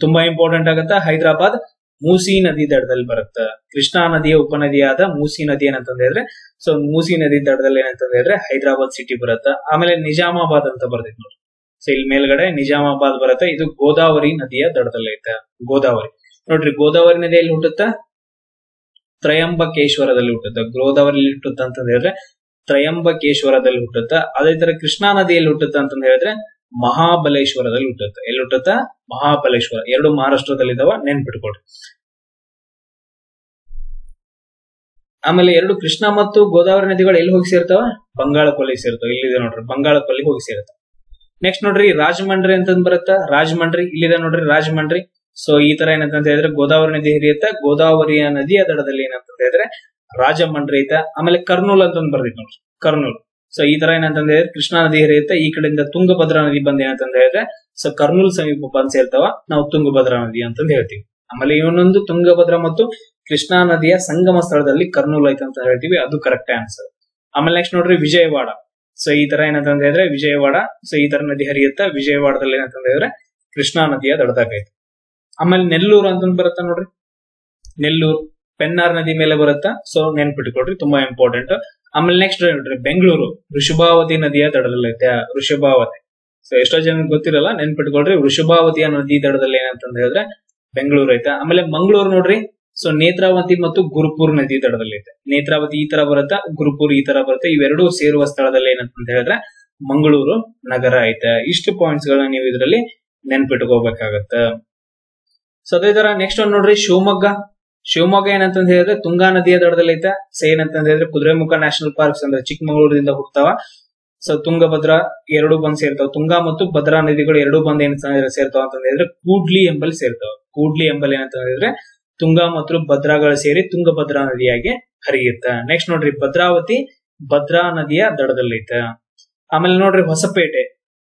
ತುಂಬಾ ಇಂಪಾರ್ಟೆಂಟ್ ಆಗತ್ತ. ಹೈದರಾಬಾದ್ ಮೂಸಿ ನದಿ ದಡದಲ್ಲಿ ಬರುತ್ತೆ. ಕೃಷ್ಣಾ ನದಿಯ ಉಪನದಿಯಾದ ಮೂಸಿ ನದಿ ಏನಂತ ಹೇಳಿದ್ರೆ ಸೊ ಮೂಸಿ ನದಿ ದಡದಲ್ಲಿ ಏನಂತ ಹೇಳಿದ್ರೆ ಹೈದರಾಬಾದ್ ಸಿಟಿ ಬರುತ್ತೆ. ಆಮೇಲೆ ನಿಜಾಮಾಬಾದ್ ಅಂತ ಬರ್ತೈತಿ ನೋಡಿ ಸೊ ಇಲ್ಲಿ ಮೇಲ್ಗಡೆ ನಿಜಾಮಾಬಾದ್ ಬರುತ್ತೆ. ಇದು ಗೋದಾವರಿ ನದಿಯ ದಡದಲ್ಲಿ ಐತೆ. ಗೋದಾವರಿ. ನೋಡ್ರಿ, ಗೋದಾವರಿ ನದಿಯಲ್ಲಿ ಹುಟ್ಟುತ್ತ? ತ್ರಯಂಬಕೇಶ್ವರದಲ್ಲಿ ಹುಟ್ಟುತ್ತೆ. ಗೋದಾವರಿಯಲ್ಲಿ ಹುಟ್ಟುತ್ತ ಹೇಳಿದ್ರೆ ತ್ರಯಂಬಕೇಶ್ವರದಲ್ಲಿ ಹುಟ್ಟುತ್ತ. ಅದೇ ತರ ಕೃಷ್ಣಾ ನದಿಯಲ್ಲಿ ಹುಟ್ಟುತ್ತ ಅಂತ ಹೇಳಿದ್ರೆ ಮಹಾಬಲೇಶ್ವರದಲ್ಲಿ ಹುಟ್ಟುತ್ತೆ ಎಲ್ಲಿ ಹುಟ್ಟುತ್ತ ಮಹಾಬಲೇಶ್ವರ. ಎರಡು ಮಹಾರಾಷ್ಟ್ರದಲ್ಲಿ ಇದಾವ ನೆನ್ಪಿಟ್ಕೊಡ್ರಿ ಆಮೇಲೆ ಎರಡು ಕೃಷ್ಣ ಮತ್ತು ಗೋದಾವರಿ ನದಿಗಳು ಎಲ್ಲಿ ಹೋಗಿ ಸೇರ್ತಾವ? ಬಂಗಾಳ ಕೊಲ್ಲಿ ಸೇರ್ತಾವ. ಇಲ್ಲಿದೆ ನೋಡ್ರಿ ಬಂಗಾಳ ಕೊಲ್ಲಿಗೆ ಹೋಗಿ ಸೇರ್ತಾವ. ನೆಕ್ಸ್ಟ್ ನೋಡ್ರಿ, ರಾಜಮಂಡ್ರಿ ಅಂತಂದ್ ಬರುತ್ತಾ? ರಾಜಮಂಡ್ರಿ, ಇಲ್ಲಿದೆ ನೋಡ್ರಿ, ರಾಜಮಂಡ್ರಿ. ಸೊ ಈ ತರ ಏನಂತ ಹೇಳಿದ್ರೆ, ಗೋದಾವರಿ ನದಿ ಹಿರಿಯತ್ತ? ಗೋದಾವರಿಯ ನದಿಯ ದಡದಲ್ಲಿ ಏನಂತ ಹೇಳಿದ್ರೆ, ರಾಜಮಂಡ್ರಿ ಐತ. ಆಮೇಲೆ ಕರ್ನೂಲ್ ಅಂತಂದ್ ಬರ್ದಿತ್ತು ನೋಡ್ರಿ. ಕರ್ನೂಲ್. ಸೊ ಈ ತರ ಏನಂತ ಹೇಳಿದ್ರೆ ಕೃಷ್ಣಾ ನದಿ ಹರಿಯುತ್ತೆ. ಈ ಕಡೆಯಿಂದ ತುಂಗಭದ್ರಾ ನದಿ ಬಂದ ಏನಂತ ಹೇಳಿದ್ರೆ ಸೊ ಕರ್ನೂಲ್ ಸಮೀಪ ಬಂದ್ ಸೇರ್ತಾವ. ನಾವು ತುಂಗಭದ್ರಾ ನದಿ ಅಂತ ಹೇಳ್ತೀವಿ. ಆಮೇಲೆ ಇನ್ನೊಂದು ತುಂಗಭದ್ರಾ ಮತ್ತು ಕೃಷ್ಣಾ ನದಿಯ ಸಂಗಮ ಸ್ಥಳದಲ್ಲಿ ಕರ್ನೂಲ್ ಐತೆ ಅಂತ ಹೇಳ್ತೀವಿ. ಅದು ಕರೆಕ್ಟ್ ಆನ್ಸರ್ ಆಮೇಲೆ ನೆಕ್ಸ್ಟ್ ನೋಡ್ರಿ ವಿಜಯವಾಡ. ಸೊ ಈ ತರ ಏನಂತ ಹೇಳಿದ್ರೆ ವಿಜಯವಾಡ ಸೊ ಈ ತರ ನದಿ ಹರಿಯುತ್ತ, ವಿಜಯವಾಡದಲ್ಲಿ ಏನಂತ ಹೇಳಿದ್ರೆ ಕೃಷ್ಣಾ ನದಿಯ ದೊಡ್ಡದಾಗ ಐತೆ. ಆಮೇಲೆ ನೆಲ್ಲೂರು ಅಂತ ಬರುತ್ತಾ ನೋಡ್ರಿ? ನೆಲ್ಲೂರು, ಪೆನ್ನಾರ್ ನದಿ ಮೇಲೆ ಬರುತ್ತಾ? ಸೊ ನೆನ್ಪಿಟ್ಕೊಡ್ರಿ ತುಂಬಾ ಇಂಪಾರ್ಟೆಂಟ್ ಆಮೇಲೆ ನೆಕ್ಸ್ಟ್ ನೋಡ್ರಿ ಬೆಂಗಳೂರು ವೃಷಭಾವತಿ ನದಿಯ ದಡದಲ್ಲೈತೆ ವೃಷಭಾವತಿ ಸೊ ಎಷ್ಟೋ ಜನ ಗೊತ್ತಿರಲ್ಲ, ನೆನ್ಪಿಟ್ಕೊಳ್ರಿ ವೃಷಭಾವತಿಯ ನದಿ ದಡದಲ್ಲಿ ಏನಂತ ಹೇಳಿದ್ರೆ ಬೆಂಗಳೂರು ಐತೆ. ಆಮೇಲೆ ಮಂಗಳೂರು ನೋಡ್ರಿ ಸೊ ನೇತ್ರಾವತಿ ಮತ್ತು ಗುರುಪುರ್ ನದಿ ದಡದಲ್ಲಿ ಐತೆ. ನೇತ್ರಾವತಿ ಈ ತರ ಬರುತ್ತೆ, ಗುರುಪುರ್ ಈ ತರ ಬರುತ್ತೆ. ಇವೆರಡೂ ಸೇರುವ ಸ್ಥಳದಲ್ಲಿ ಏನಂತ ಹೇಳಿದ್ರೆ ಮಂಗಳೂರು ನಗರ ಐತೆ. ಇಷ್ಟು ಪಾಯಿಂಟ್ಸ್ ಗಳನ್ನ ನೀವು ಇದರಲ್ಲಿ ನೆನ್ಪಿಟ್ಕೋಬೇಕಾಗತ್ತೆ. ಸೊ ಅದೇ ತರ ನೆಕ್ಸ್ಟ್ ನೋಡ್ರಿ, ಶಿವಮೊಗ್ಗ. ಶಿವಮೊಗ್ಗ ಏನಂತ ಹೇಳಿದ್ರೆ ತುಂಗಾ ನದಿಯ ದಡದಲ್ಲಿ ಐತೆ. ಸೇನ್ ಏನಂತ ಹೇಳಿದ್ರೆ ಕುದುರೆಮುಖ ನ್ಯಾಷನಲ್ ಪಾರ್ಕ್ಸ್ ಅಂದ್ರೆ ಚಿಕ್ಕಮಗಳೂರಿಂದ ಹುಟ್ಟತಾವ ಸೊ ತುಂಗಭದ್ರಾ ಎರಡು ಬಂದ್ ಸೇರ್ತಾವ. ತುಂಗಾ ಮತ್ತು ಭದ್ರಾ ನದಿಗಳು ಎರಡು ಬಂದ್ ಏನಂತ ಸೇರ್ತಾವ ಅಂತ ಹೇಳಿದ್ರೆ ಕೂಡ್ಲಿ ಎಂಬಲ್ಲಿ ಸೇರ್ತಾವ. ಕೂಡ್ಲಿ ಎಂಬಲ್ಲಿ ಏನಂತ ಹೇಳಿದ್ರೆ ತುಂಗಾ ಮತ್ತು ಭದ್ರಾಗಳು ಸೇರಿ ತುಂಗಭದ್ರಾ ನದಿಯಾಗಿ ಹರಿಯುತ್ತ. ನೆಕ್ಸ್ಟ್ ನೋಡ್ರಿ, ಭದ್ರಾವತಿ ಭದ್ರಾ ನದಿಯ ದಡದಲ್ಲೈತೆ ಆಮೇಲೆ ನೋಡ್ರಿ, ಹೊಸಪೇಟೆ.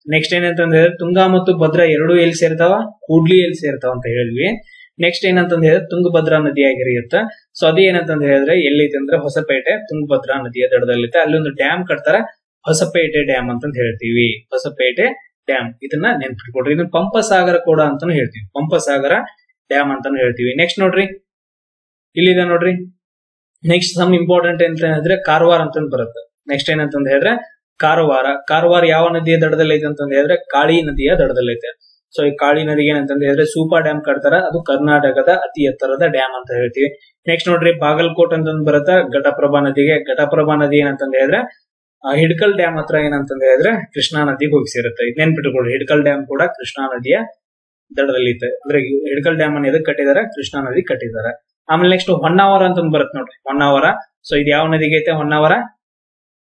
ನೆಕ್ಸ್ಟ್ ಏನಂತ ಹೇಳಿದ್ರೆ ತುಂಗಾ ಮತ್ತು ಭದ್ರಾ ಎರಡು ಎಲ್ಲಿ ಸೇರ್ತಾವ? ಕೂಡ್ಲಿ ಎಲ್ಲಿ ಸೇರ್ತಾವ ಅಂತ ಹೇಳಿದ್ವಿ. ನೆಕ್ಸ್ಟ್ ಏನಂತ ಹೇಳಿದ್ರೆ ತುಂಗಭದ್ರಾ ನದಿಯಾಗಿ ಆಗಿರುತ್ತೆ ಸೊ ಅದೇ ಏನಂತ ಹೇಳಿದ್ರೆ ಎಲ್ಲೈತೆ ಅಂದ್ರೆ ಹೊಸಪೇಟೆ, ತುಂಗಭದ್ರಾ ನದಿಯ ದಡದಲ್ಲಿದೆ. ಅಲ್ಲಿ ಒಂದು ಡ್ಯಾಮ್ ಕಟ್ತಾರ, ಹೊಸಪೇಟೆ ಡ್ಯಾಮ್ ಅಂತ ಹೇಳ್ತೀವಿ. ಹೊಸಪೇಟೆ ಡ್ಯಾಮ್ ಇದನ್ನ ನೆನ್ಪಿಟ್ಕೊಡ್ರಿ ಇದನ್ನ ಪಂಪಸಾಗರ ಕೂಡ ಅಂತಾನು ಹೇಳ್ತೀವಿ. ಪಂಪಸಾಗರ ಡ್ಯಾಮ್ ಅಂತಾನು ಹೇಳ್ತೀವಿ. ನೆಕ್ಸ್ಟ್ ನೋಡ್ರಿ. ಇಲ್ಲಿದೆ ನೋಡ್ರಿ. ನೆಕ್ಸ್ಟ್ ಸಮ್ ಇಂಪಾರ್ಟೆಂಟ್ ಅಂತ ಹೇಳಿದ್ರೆ ಕಾರವಾರ ಅಂತ ಬರುತ್ತೆ. ನೆಕ್ಸ್ಟ್ ಏನಂತ ಹೇಳಿದ್ರೆ ಕಾರವಾರ. ಕಾರವಾರ ಯಾವ ನದಿಯ ದಡದಲ್ಲಿ ಐತೆ ಅಂತ ಹೇಳಿದ್ರೆ ಕಾಳಿ ನದಿಯ ದಡದಲ್ಲಿ ಐತೆ ಸೊ ಈ ಕಾಳಿ ನದಿಗೆ ಏನಂತ ಹೇಳಿದ್ರೆ ಸೂಪರ್ ಡ್ಯಾಮ್ ಕಟ್ತಾರ. ಅದು ಕರ್ನಾಟಕದ ಅತಿ ಎತ್ತರದ ಡ್ಯಾಮ್ ಅಂತ ಹೇಳ್ತೀವಿ. ನೆಕ್ಸ್ಟ್ ನೋಡ್ರಿ ಬಾಗಲಕೋಟ್ ಅಂತ ಬರುತ್ತಾ, ಘಟಪ್ರಭಾ ನದಿಗೆ. ಘಟಪ್ರಭಾ ನದಿ ಏನಂತ ಹೇಳಿದ್ರೆ ಹಿಡ್ಕಲ್ ಡ್ಯಾಮ್ ಹತ್ರ ಏನಂತ ಹೇಳಿದ್ರೆ ಕೃಷ್ಣಾ ನದಿಗೆ ಹೋಗಿ ಸೇರುತ್ತೆ ಇದು ಹಿಡ್ಕಲ್ ಡ್ಯಾಮ್ ಕೂಡ ಕೃಷ್ಣಾ ನದಿಯ ದಡದಲ್ಲಿ ಅಂದ್ರೆ ಹಿಡ್ಕಲ್ ಡ್ಯಾಮ್ ಅನ್ನ ಎದಕ್ ಕಟ್ಟಿದಾರೆ? ಕೃಷ್ಣಾ ನದಿ ಕಟ್ಟಿದ್ದಾರೆ ಆಮೇಲೆ ನೆಕ್ಸ್ಟ್ ಹೊನ್ನಾವರ ಅಂತ ಬರುತ್ತೆ ನೋಡ್ರಿ, ಹೊನ್ನಾವರ. ಸೊ ಇದು ಯಾವ ನದಿಗೆ ಐತೆ ಹೊನ್ನಾವರ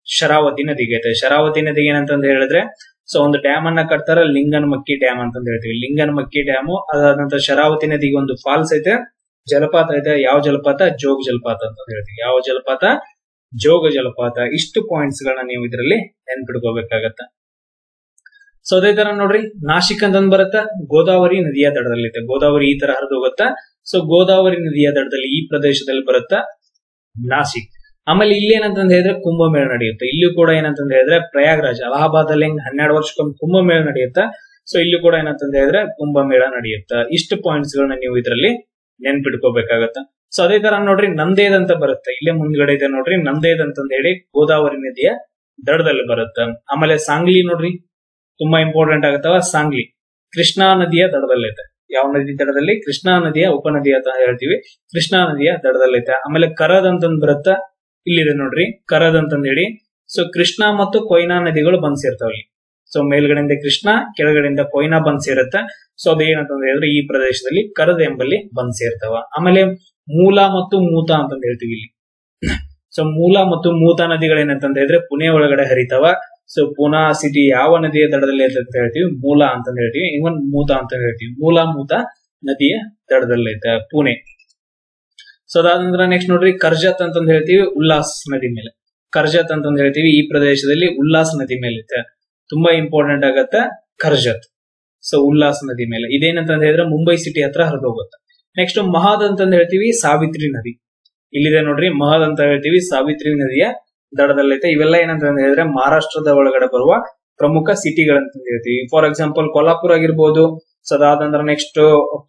ಶರಾವತಿ ನದಿಗೆ ಐತೆ ಶರಾವತಿ ನದಿಗೆ ಏನಂತಂದ್ ಹೇಳಿದ್ರೆ ಸೊ ಒಂದು ಡ್ಯಾಮ್ ಅನ್ನ ಕಟ್ತಾರ, ಲಿಂಗನ ಮಕ್ಕಿ ಡ್ಯಾಮ್ ಅಂತ ಹೇಳ್ತೀವಿ. ಲಿಂಗನ ಮಕ್ಕಿ ಡ್ಯಾಮ್ ಅದಾದ ನಂತರ ಶರಾವತಿ ನದಿಗೆ ಒಂದು ಫಾಲ್ಸ್ ಐತೆ. ಜಲಪಾತ ಐತೆ ಯಾವ ಜಲಪಾತ? ಜೋಗ ಜಲಪಾತ ಅಂತ ಹೇಳ್ತೀವಿ. ಯಾವ ಜಲಪಾತ? ಜೋಗ ಜಲಪಾತ. ಇಷ್ಟು ಪಾಯಿಂಟ್ಸ್ ಗಳನ್ನ ನೀವು ಇದರಲ್ಲಿ ನೆನ್ಪಿಡ್ಕೋಬೇಕಾಗತ್ತ ಸೊ ಅದೇ ತರ ನೋಡ್ರಿ, ನಾಶಿಕ್ ಅಂತಂದ್ ಬರುತ್ತಾ, ಗೋದಾವರಿ ನದಿಯ ದಡದಲ್ಲಿ ಐತೆ. ಗೋದಾವರಿ ಈ ತರ ಹರಿದು ಹೋಗುತ್ತಾ. ಸೊ ಗೋದಾವರಿ ನದಿಯ ದಡದಲ್ಲಿ ಈ ಪ್ರದೇಶದಲ್ಲಿ ಬರುತ್ತಾ ನಾಸಿಕ್ ಆಮೇಲೆ ಇಲ್ಲಿ ಏನಂತಂದ್ ಹೇಳಿದ್ರೆ ಕುಂಭಮೇಳ ನಡೆಯುತ್ತೆ. ಇಲ್ಲಿ ಕೂಡ ಏನಂತಂದ್ ಹೇಳಿದ್ರೆ ಪ್ರಯಾಗ್ರಾಜ್ ಅಲಹಾಬಾದಲ್ಲಿ ಹೆಂಗ್ ಹನ್ನೆರಡು ವರ್ಷಕ್ಕೊಮ್ಮೆ ಕುಂಭಮೇಳ ನಡೆಯುತ್ತೆ? ಸೊ ಇಲ್ಲಿ ಕೂಡ ಏನಂತಂದ್ ಹೇಳಿದ್ರೆ ಕುಂಭಮೇಳ ನಡೆಯುತ್ತೆ? ಇಷ್ಟು ಪಾಯಿಂಟ್ಸ್ ಗಳನ್ನ ನೀವು ಇದರಲ್ಲಿ ನೆನ್ಪಿಟ್ಕೋಬೇಕಾಗತ್ತ? ಸೊ ಅದೇ ತರ ನೋಡ್ರಿ ನಂದೇದ್ ಅಂತ ಬರುತ್ತೆ. ಇಲ್ಲೇ ಮುಂದ್ಗಡೆ ಇದೆ ನೋಡ್ರಿ ನಂದೇದ್ ಅಂತ ಹೇಳಿ ಗೋದಾವರಿ ನದಿಯ ದಡದಲ್ಲಿ ಬರುತ್ತೆ. ಆಮೇಲೆ ಸಾಂಗ್ಲಿ ನೋಡ್ರಿ, ತುಂಬಾ ಇಂಪಾರ್ಟೆಂಟ್ ಆಗತ್ತವ ಸಾಂಗ್ಲಿ. ಕೃಷ್ಣಾ ನದಿಯ ದಡದಲ್ಲೈತೆ ಯಾವ ನದಿ ದಡದಲ್ಲಿ? ಕೃಷ್ಣಾ ನದಿಯ ಉಪನದಿ ಅಂತ ಹೇಳ್ತೀವಿ. ಕೃಷ್ಣಾ ನದಿಯ ದಡದಲ್ಲೈತೆ ಆಮೇಲೆ ಕರದ್ ಅಂತಂದ್ ಬರುತ್ತ? ಇಲ್ಲಿದೆ ನೋಡ್ರಿ, ಕರದ್ ಅಂತಂದ ಹೇಳಿ. ಸೊ ಕೃಷ್ಣ ಮತ್ತು ಕೊಯ್ನಾ ನದಿಗಳು ಬಂದ್ ಸೇರ್ತಾವ ಇಲ್ಲಿ ಸೊ ಮೇಲ್ಗಡೆಯಿಂದ ಕೃಷ್ಣ, ಕೆಳಗಡೆಯಿಂದ ಕೊಯ್ನಾ ಬಂದ್ ಸೇರುತ್ತೆ. ಸೊ ಅದೇನಂತಂದ್ರೆ ಹೇಳಿದ್ರೆ ಈ ಪ್ರದೇಶದಲ್ಲಿ ಕರದ್ ಎಂಬಲ್ಲಿ ಬಂದ್ ಸೇರ್ತಾವ. ಆಮೇಲೆ ಮೂಲ ಮತ್ತು ಮೂತ ಅಂತಂದ್ ಹೇಳ್ತೀವಿ ಇಲ್ಲಿ. ಸೊ ಮೂಲ ಮತ್ತು ಮೂತ ನದಿಗಳೇನಂತಂದ ಹೇಳಿದ್ರೆ ಪುಣೆ ಒಳಗಡೆ ಹರಿತಾವ. ಸೊ ಪುನಾ ಸಿಟಿ ಯಾವ ನದಿಯ ದಡದಲ್ಲಿ ಐತೆ ಅಂತ ಹೇಳ್ತೀವಿ, ಮೂಲ ಅಂತ ಹೇಳ್ತೀವಿ. ಇವನ್ ಮೂತ ಅಂತ ಹೇಳ್ತೀವಿ. ಮೂಲ, ಮೂತ ನದಿಯ ದಡದಲ್ಲಿ ಪುಣೆ. ಸೊ ಅದಾದ ನಂತರ ನೆಕ್ಸ್ಟ್ ನೋಡ್ರಿ ಕರ್ಜತ್ ಅಂತ ಹೇಳ್ತೀವಿ ಉಲ್ಲಾಸ್ ನದಿ ಮೇಲೆ. ಕರ್ಜತ್ ಅಂತ ಹೇಳ್ತೀವಿ ಈ ಪ್ರದೇಶದಲ್ಲಿ ಉಲ್ಲಾಸ್ ನದಿ ಮೇಲೆ ತುಂಬಾ ಇಂಪಾರ್ಟೆಂಟ್ ಆಗತ್ತೆ ಕರ್ಜತ್. ಸೊ ಉಲ್ಲಾಸ್ ನದಿ ಮೇಲೆ. ಇದೇನಂತಂದ್ ಹೇಳಿದ್ರೆ ಮುಂಬೈ ಸಿಟಿ ಹತ್ರ ಹರಿದು ಹೋಗುತ್ತೆ. ನೆಕ್ಸ್ಟ್ ಮಹದ್ ಅಂತ ಹೇಳ್ತೀವಿ ಸಾವಿತ್ರಿ ನದಿ. ಇಲ್ಲಿದೆ ನೋಡ್ರಿ ಮಹದ್ ಅಂತ ಹೇಳ್ತೀವಿ ಸಾವಿತ್ರಿ ನದಿಯ ದಡದಲ್ಲೈತೆ ಇವೆಲ್ಲ ಏನಂತ ಹೇಳಿದ್ರೆ ಮಹಾರಾಷ್ಟ್ರದ ಒಳಗಡೆ ಬರುವ ಪ್ರಮುಖ ಸಿಟಿಗಳಂತ ಹೇಳ್ತೀವಿ. ಫಾರ್ ಎಕ್ಸಾಂಪಲ್ ಕೊಲ್ಲಾಪುರ ಆಗಿರ್ಬೋದು ಸೊ ಅದಾದಂದ್ರೆ ನೆಕ್ಸ್ಟ್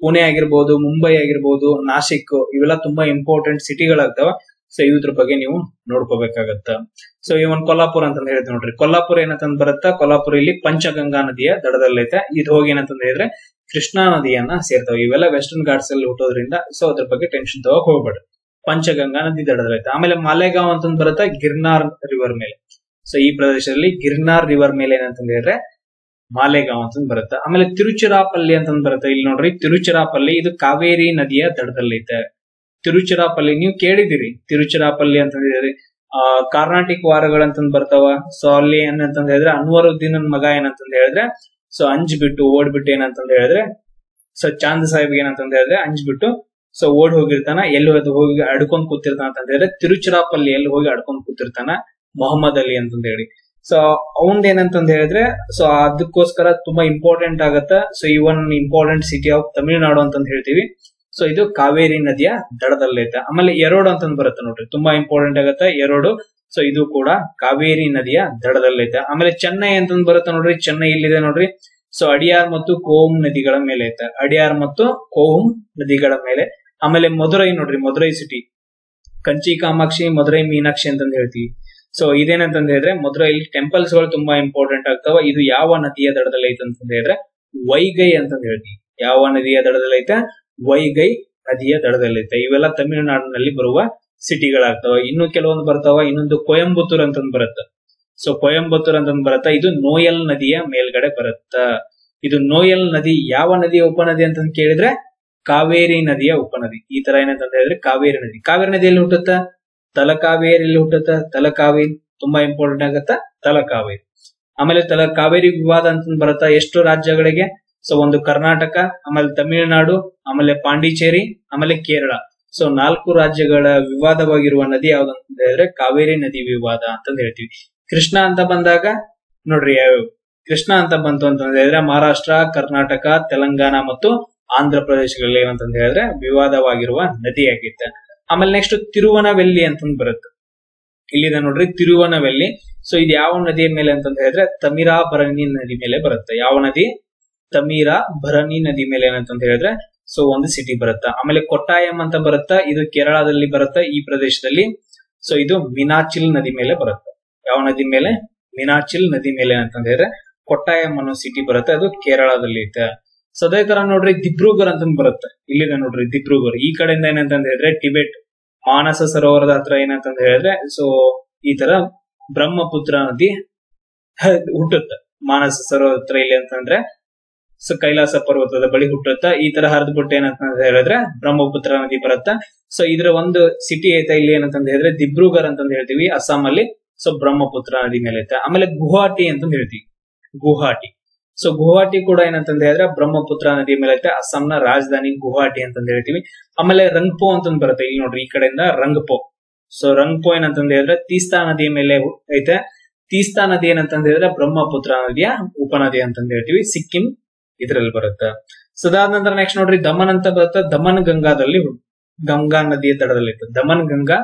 ಪುಣೆ ಆಗಿರ್ಬೋದು, ಮುಂಬೈ ಆಗಿರ್ಬೋದು, ನಾಸಿಕ್ ಇವೆಲ್ಲ ತುಂಬಾ ಇಂಪಾರ್ಟೆಂಟ್ ಸಿಟಿಗಳಾಗ್ತವೆ ಸೊ ಇದ್ರ ಬಗ್ಗೆ ನೀವು ನೋಡ್ಕೋಬೇಕಾಗತ್ತ. ಸೊ ಈ ಒಂದು ಕೊಲ್ಲಾಪುರ ಅಂತ ಹೇಳ್ತೀವಿ ನೋಡ್ರಿ. ಕೊಲ್ಲಾಪುರ ಏನಂತಂದ್ ಬರುತ್ತಾ? ಕೊಲ್ಲಾಪುರ ಇಲ್ಲಿ ಪಂಚಗಂಗಾ ನದಿಯ ದಡದಲ್ಲೈತೆ ಇದು ಹೋಗಿ ಏನಂತಂದ್ ಹೇಳಿದ್ರೆ ಕೃಷ್ಣಾ ನದಿಯನ್ನ ಸೇರ್ತಾವ. ಇವೆಲ್ಲ ವೆಸ್ಟರ್ನ್ ಘಾಟ್ಸ್ ಅಲ್ಲಿ ಹುಟ್ಟೋದ್ರಿಂದ ಸೊ ಅದ್ರ ಬಗ್ಗೆ ಟೆನ್ಷನ್ ತಗೋಕ್ ಹೋಗ್ಬೇಡ. ಪಂಚಗಂಗಾ ನದಿ ದಡದಲ್ಲೈತೆ ಆಮೇಲೆ ಮಾಲೆಗಾಂವ್ ಅಂತಂದ್ ಬರುತ್ತಾ ಗಿರ್ನಾರ್ ರಿವರ್ ಮೇಲೆ. ಸೊ ಈ ಪ್ರದೇಶದಲ್ಲಿ ಗಿರ್ನಾರ್ ರಿವರ್ ಮೇಲೆ ಏನಂತಂದ್ ಹೇಳಿದ್ರೆ ಮಾಲೆಗಾಂವ್ ಅಂತಂದ್ ಬರುತ್ತೆ. ಆಮೇಲೆ ತಿರುಚಿರಾಪಲ್ಲಿ ಅಂತಂದ್ ಬರುತ್ತೆ. ಇಲ್ಲಿ ನೋಡ್ರಿ, ತಿರುಚಿರಾಪಲ್ಲಿ ಇದು ಕಾವೇರಿ ನದಿಯ ದಡದಲ್ಲೈತೆ. ತಿರುಚಿರಾಪಲ್ಲಿ ನೀವು ಕೇಳಿದಿರಿ ತಿರುಚಿರಾಪಲ್ಲಿ ಅಂತ ಆ, ಕಾರ್ನಾಟಿಕ್ ವಾರಗಳಂತಂದ್ ಬರ್ತಾವ. ಸೊ, ಅಲ್ಲಿ ಏನಂತಂದ್ ಹೇಳಿದ್ರೆ, ಅನ್ವರುದ್ದೀನನ್ ಮಗ ಏನಂತಂದ್ ಹೇಳಿದ್ರೆ, ಸೊ ಅಂಜ್ ಬಿಟ್ಟು ಓಡ್ಬಿಟ್ಟು ಏನಂತಂದ್ ಹೇಳಿದ್ರೆ, ಸೊ, ಚಾಂದ್ ಸಾಹೇಬ್ ಏನಂತಂದ್ ಹೇಳಿದ್ರೆ ಅಂಜ್ ಬಿಟ್ಟು ಸೊ, ಓಡ್ ಹೋಗಿರ್ತಾನ. ಎಲ್ಲಿ ಹೋಗಿ ಅಡ್ಕೊಂಡ್ ಕೂತಿರ್ತಾನ ಅಂತ ಹೇಳಿದ್ರೆ, ತಿರುಚಿರಾಪಲ್ಲಿ ಎಲ್ಲಿ ಹೋಗಿ ಅಡ್ಕೊಂಡ್ ಕೂತಿರ್ತಾನ? ಮೊಹಮ್ಮದ್ ಅಲಿ ಅಂತಂದ್ ಹೇಳಿ. ಸೊ ಅವಂದ್ ಏನಂತಂದ್ ಹೇಳಿದ್ರೆ ಸೊ ಅದಕ್ಕೋಸ್ಕರ ತುಂಬಾ ಇಂಪಾರ್ಟೆಂಟ್ ಆಗತ್ತ. ಸೊ ಈ one important city of Tamil Nadu ಅಂತಂದ್ ಹೇಳ್ತೀವಿ. ಸೊ ಇದು ಕಾವೇರಿ ನದಿಯ ದಡದಲ್ಲೈತೆ ಆಮೇಲೆ ಎರಡು ಅಂತಂದ್ ಬರುತ್ತೆ ನೋಡ್ರಿ. ತುಂಬಾ ಇಂಪಾರ್ಟೆಂಟ್ ಆಗತ್ತೆ. ಎರಡು ಸೊ ಇದು ಕೂಡ ಕಾವೇರಿ ನದಿಯ ದಡದಲ್ಲೈತೆ ಆಮೇಲೆ ಚೆನ್ನೈ ಅಂತಂದ್ ಬರುತ್ತೆ ನೋಡ್ರಿ. ಚೆನ್ನೈ ಇಲ್ಲಿದೆ ನೋಡ್ರಿ? ಸೊ ಅಡಿಯಾರ್ ಮತ್ತು ಕೋಮ್ ನದಿಗಳ ಮೇಲೆ ಐತೆ. ಅಡಿಯಾರ್ ಮತ್ತು ಕೋಮ್ ನದಿಗಳ ಮೇಲೆ. ಆಮೇಲೆ ಮಧುರೈ ನೋಡ್ರಿ. ಮಧುರೈ ಸಿಟಿ ಕಂಚಿ, ಕಾಮಾಕ್ಷಿ, ಮಧುರೈ, ಮೀನಾಕ್ಷಿ ಅಂತಂದ್ ಹೇಳ್ತೀವಿ. ಸೊ ಇದೇನಂತ ಹೇಳಿದ್ರೆ ಇಲ್ಲಿ ಟೆಂಪಲ್ಸ್ಗಳು ತುಂಬಾ ಇಂಪಾರ್ಟೆಂಟ್ ಆಗ್ತಾವ. ಇದು ಯಾವ ನದಿಯ ದಡದಲ್ಲಿ ಐತೆ ಅಂತ ಹೇಳಿದ್ರೆ, ವೈಗೈ ಅಂತ ಹೇಳ್ತೀವಿ. ಯಾವ ನದಿಯ ದಡದಲ್ಲಿ ಐತೆ? ವೈಗೈ ನದಿಯ ದಡದಲ್ಲಿ ಐತೆ. ಇವೆಲ್ಲ ತಮಿಳುನಾಡಿನಲ್ಲಿ ಬರುವ ಸಿಟಿಗಳಾಗ್ತಾವ. ಇನ್ನು ಕೆಲವೊಂದು ಬರ್ತಾವ. ಇನ್ನೊಂದು ಕೊಯಂಬತ್ತೂರ್ ಅಂತಂದ್ ಬರುತ್ತೆ. ಸೊ ಕೊಯಂಬತ್ತೂರ್ ಅಂತಂದ್ ಬರುತ್ತೆ. ಇದು ನೋಯಲ್ ನದಿಯ ಮೇಲ್ಗಡೆ ಬರುತ್ತ. ಇದು ನೋಯಲ್ ನದಿ ಯಾವ ನದಿಯ ಉಪನದಿ ಅಂತಂದ್ ಕೇಳಿದ್ರೆ, ಕಾವೇರಿ ನದಿಯ ಉಪನದಿ. ಈ ತರ ಏನಂತ ಹೇಳಿದ್ರೆ, ಕಾವೇರಿ ನದಿ. ಕಾವೇರಿ ನದಿಯಲ್ಲಿ ಹುಟ್ಟುತ್ತ? ತಲಕಾವೇರಿಯಲ್ಲಿ ಹುಟ್ಟುತ್ತ ತಲಕಾವೇರಿ ತುಂಬಾ ಇಂಪಾರ್ಟೆಂಟ್ ಆಗತ್ತ. ತಲಕಾವೇರಿ. ಆಮೇಲೆ ತಲ ಕಾವೇರಿ ವಿವಾದ ಅಂತ ಬರುತ್ತಾ ಎಷ್ಟು ರಾಜ್ಯಗಳಿಗೆ. ಸೊ ಒಂದು ಕರ್ನಾಟಕ, ಆಮೇಲೆ ತಮಿಳುನಾಡು, ಆಮೇಲೆ ಪಾಂಡಿಚೇರಿ, ಆಮೇಲೆ ಕೇರಳ. ಸೊ ನಾಲ್ಕು ರಾಜ್ಯಗಳ ವಿವಾದವಾಗಿರುವ ನದಿ ಯಾವ್ದಂತ ಹೇಳಿದ್ರೆ ಕಾವೇರಿ ನದಿ ವಿವಾದ ಅಂತ ಹೇಳ್ತೀವಿ. ಕೃಷ್ಣ ಅಂತ ಬಂದಾಗ, ನೋಡ್ರಿ ಯಾವ್ಯಾವ? ಕೃಷ್ಣ ಅಂತ ಬಂತು ಅಂತ ಹೇಳಿದ್ರೆ ಮಹಾರಾಷ್ಟ್ರ, ಕರ್ನಾಟಕ, ತೆಲಂಗಾಣ ಮತ್ತು ಆಂಧ್ರ ಪ್ರದೇಶಗಳಲ್ಲಿ ಏನಂತ ಹೇಳಿದ್ರೆ ವಿವಾದವಾಗಿರುವ ನದಿ ಆಗಿತ್ತೆ ಆಮೇಲೆ ನೆಕ್ಸ್ಟ್ ತಿರುವನವೆಲ್ಲಿ ಅಂತಂದ್ ಬರುತ್ತೆ. ಇಲ್ಲಿದೆ ನೋಡ್ರಿ, ತಿರುವನವೆಲ್ಲಿ. ಸೊ ಇದು ಯಾವ ನದಿಯ ಮೇಲೆ ಅಂತಂದ್ರೆ ಹೇಳಿದ್ರೆ ತಮಿರಾ ಭರಣಿ ನದಿ ಮೇಲೆ ಬರುತ್ತೆ. ಯಾವ ನದಿ? ತಮೀರಾ ಭರಣಿ ನದಿ ಮೇಲೆ ಏನಂತಂದ್ ಹೇಳಿದ್ರೆ ಸೊ ಒಂದು ಸಿಟಿ ಬರುತ್ತಾ. ಆಮೇಲೆ ಕೊಟ್ಟಾಯಂ ಅಂತ ಬರುತ್ತಾ, ಇದು ಕೇರಳದಲ್ಲಿ ಬರುತ್ತೆ, ಈ ಪ್ರದೇಶದಲ್ಲಿ. ಸೊ ಇದು ಮಿನಾಚಿಲ್ ನದಿ ಮೇಲೆ ಬರುತ್ತೆ. ಯಾವ ನದಿ ಮೇಲೆ? ಮಿನಾಚಿಲ್ ನದಿ ಮೇಲೆ ಏನಂತಂದ್ರೆ ಕೊಟ್ಟಾಯಂ ಅನ್ನೋ ಸಿಟಿ ಬರುತ್ತೆ, ಅದು ಕೇರಳದಲ್ಲಿ ಐತೆ. ಸೊ ಅದೇ ತರ ನೋಡ್ರಿ ದಿಬ್ರುಗರ್ ಅಂತ ಬರುತ್ತೆ. ಇಲ್ಲಿದೆ ನೋಡ್ರಿ ದಿಬ್ರುಗರ್. ಈ ಕಡೆಯಿಂದ ಏನಂತಂದ್ ಹೇಳಿದ್ರೆ ಟಿಬೆಟ್ ಮಾನಸ ಸರೋವರದ ಹತ್ರ ಏನಂತಂದ್ ಹೇಳಿದ್ರೆ ಸೊ ಈ ತರ ಬ್ರಹ್ಮಪುತ್ರ ನದಿ ಹುಟ್ಟುತ್ತೆ. ಮಾನಸ ಸರೋವರ ಹತ್ರ ಇಲ್ಲಿ ಅಂತಂದ್ರೆ, ಸೊ ಕೈಲಾಸ ಪರ್ವತದ ಬಳಿ ಹುಟ್ಟುತ್ತ. ಈ ತರ ಹರಿದ್ಬಿಟ್ಟು ಏನಂತ ಹೇಳಿದ್ರೆ ಬ್ರಹ್ಮಪುತ್ರ ನದಿ ಬರುತ್ತ. ಸೊ ಇದ್ರ ಒಂದು ಸಿಟಿ ಐತೆ, ಇಲ್ಲಿ ಏನಂತಂದ್ ಹೇಳಿದ್ರೆ ದಿಬ್ರುಗರ್ ಅಂತ ಹೇಳ್ತೀವಿ ಅಸ್ಸಾಂ ಅಲ್ಲಿ ಸೊ ಬ್ರಹ್ಮಪುತ್ರ ನದಿ ಮೇಲೆ ಐತೆ ಆಮೇಲೆ ಗುವಾಹಟಿ ಅಂತಂದ್ ಹೇಳ್ತೀವಿ. ಗುವಾಹಟಿ. ಸೊ ಗುವಾಹಟಿ ಕೂಡ ಏನಂತಂದ ಹೇಳಿದ್ರೆ ಬ್ರಹ್ಮಪುತ್ರ ನದಿ ಮೇಲೆ ಐತೆ ಅಸ್ಸಾಂನ ರಾಜಧಾನಿ ಗುವಾಹಟಿ ಅಂತಂದ ಹೇಳ್ತೀವಿ. ಆಮೇಲೆ ರಂಗ್ಪೋ ಅಂತಂದ್ ಬರುತ್ತೆ ಇಲ್ಲಿ ನೋಡ್ರಿ ಈ ಕಡೆಯಿಂದ ರಂಗ್ಪೋ. ಸೊ ರಂಗ್ಪೋ ಏನಂತಂದ ಹೇಳಿದ್ರೆ ತೀಸ್ತಾ ನದಿಯ ಮೇಲೆ ಐತೆ. ತೀಸ್ತಾ ನದಿ ಏನಂತಂದ ಹೇಳಿದ್ರೆ ಬ್ರಹ್ಮಪುತ್ರ ನದಿಯ ಉಪನದಿ ಅಂತಂದ ಹೇಳ್ತೀವಿ. ಸಿಕ್ಕಿಂ ಇದ್ರಲ್ಲಿ ಬರುತ್ತೆ. ಸೊ ಅದಾದ ನಂತರ ನೆಕ್ಸ್ಟ್ ನೋಡ್ರಿ ದಮನ್ ಅಂತ ಬರುತ್ತೆ. ದಮನ್ ಗಂಗಾದಲ್ಲಿ ಗಂಗಾ ನದಿಯ ದಡದಲ್ಲಿ ಐತೆ ದಮನ್ ಗಂಗಾ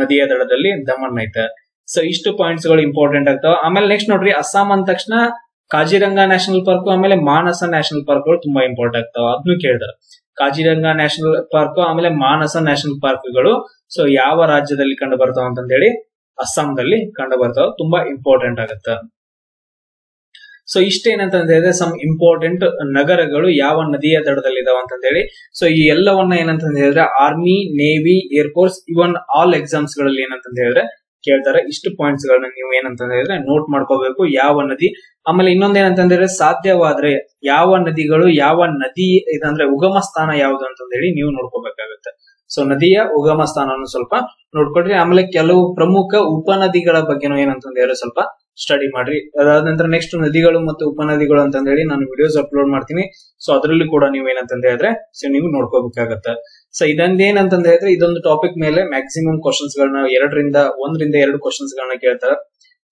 ನದಿಯ ದಡದಲ್ಲಿ ದಮನ್ ಐತೆ. ಸೊ ಇಷ್ಟು ಪಾಯಿಂಟ್ಸ್ಗಳು ಇಂಪಾರ್ಟೆಂಟ್ ಆಗ್ತಾವ. ಆಮೇಲೆ ನೆಕ್ಸ್ಟ್ ನೋಡ್ರಿ ಅಸ್ಸಾಂ ಅಂದ ತಕ್ಷಣ ಕಾಜಿರಂಗ ನ್ಯಾಷನಲ್ ಪಾರ್ಕ್ ಆಮೇಲೆ ಮಾನಸ ನ್ಯಾಷನಲ್ ಪಾರ್ಕ್ಗಳು ತುಂಬಾ ಇಂಪಾರ್ಟೆಂಟ್ ಆಗ್ತಾವ ಅದನ್ನು ಕೇಳಿದ್ರು ಕಾಜಿರಂಗ ನ್ಯಾಷನಲ್ ಪಾರ್ಕ್ ಆಮೇಲೆ ಮಾನಸ ನ್ಯಾಷನಲ್ ಪಾರ್ಕ್ಗಳು ಸೊ ಯಾವ ರಾಜ್ಯದಲ್ಲಿ ಕಂಡು ಬರ್ತಾವ ಅಂತಂದ ಹೇಳಿ ಅಸ್ಸಾಂದಲ್ಲಿ ಕಂಡು ಬರ್ತಾವ, ತುಂಬಾ ಇಂಪಾರ್ಟೆಂಟ್ ಆಗತ್ತ. ಸೊ ಇಷ್ಟೇನಂತ ಹೇಳಿದ್ರೆ ಸಮ್ ಇಂಪಾರ್ಟೆಂಟ್ ನಗರಗಳು ಯಾವ ನದಿಯ ದಡದಲ್ಲಿ ಇದಾವ ಅಂತ ಹೇಳಿ ಸೊ ಈ ಎಲ್ಲವನ್ನ ಏನಂತ ಹೇಳಿದ್ರೆ army navy air force even all ಎಕ್ಸಾಮ್ಸ್ಗಳಲ್ಲಿ ಏನಂತ ಹೇಳಿದ್ರೆ ಕೇಳ್ತಾರೆ, ಇಷ್ಟು ಪಾಯಿಂಟ್ಸ್ ಗಳನ್ನ ನೀವು ಏನಂತ ಹೇಳಿದ್ರೆ ನೋಟ್ ಮಾಡ್ಕೋಬೇಕು ಯಾವ ನದಿ. ಆಮೇಲೆ ಇನ್ನೊಂದೇನಂತಂದ್ರೆ ಸಾಧ್ಯವಾದ್ರೆ ಯಾವ ನದಿಗಳು, ಯಾವ ನದಿ ಇದಂದ್ರೆ ಉಗಮ ಸ್ಥಾನ ಯಾವುದು ಅಂತ ಹೇಳಿ ನೀವು ನೋಡ್ಕೋಬೇಕಾಗುತ್ತೆ. ಸೊ ನದಿಯ ಉಗಮ ಸ್ಥಾನವನ್ನು ಸ್ವಲ್ಪ ನೋಡ್ಕೊಳ್ರಿ. ಆಮೇಲೆ ಕೆಲವು ಪ್ರಮುಖ ಉಪನದಿಗಳ ಬಗ್ಗೆನೂ ಏನಂತಂದ್ರೆ ಸ್ವಲ್ಪ ಸ್ಟಡಿ ಮಾಡ್ರಿ. ಅದಾದ ನಂತರ ನೆಕ್ಸ್ಟ್ ನದಿಗಳು ಮತ್ತು ಉಪನದಿಗಳು ಅಂತ ಹೇಳಿ ನಾನು ವಿಡಿಯೋಸ್ ಅಪ್ಲೋಡ್ ಮಾಡ್ತೀನಿ. ಸೊ ಅದರಲ್ಲಿ ಕೂಡ ನೀವು ಏನಂತಂದ್ರೆ ಸೊ ನೀವು ನೋಡ್ಕೋಬೇಕಾಗತ್ತೆ. ಸೊ ಇದೊಂದೇನಂತ ಹೇಳಿದ್ರೆ ಇದೊಂದು ಟಾಪಿಕ್ ಮೇಲೆ ಮ್ಯಾಕ್ಸಿಮಮ್ ಕ್ವಶನ್ಸ್ ಗಳನ್ನ ಎರಡರಿಂದ, ಒಂದರಿಂದ ಎರಡು ಕ್ವಶನ್ಸ್ ಗಳನ್ನ ಕೇಳ್ತಾರೆ.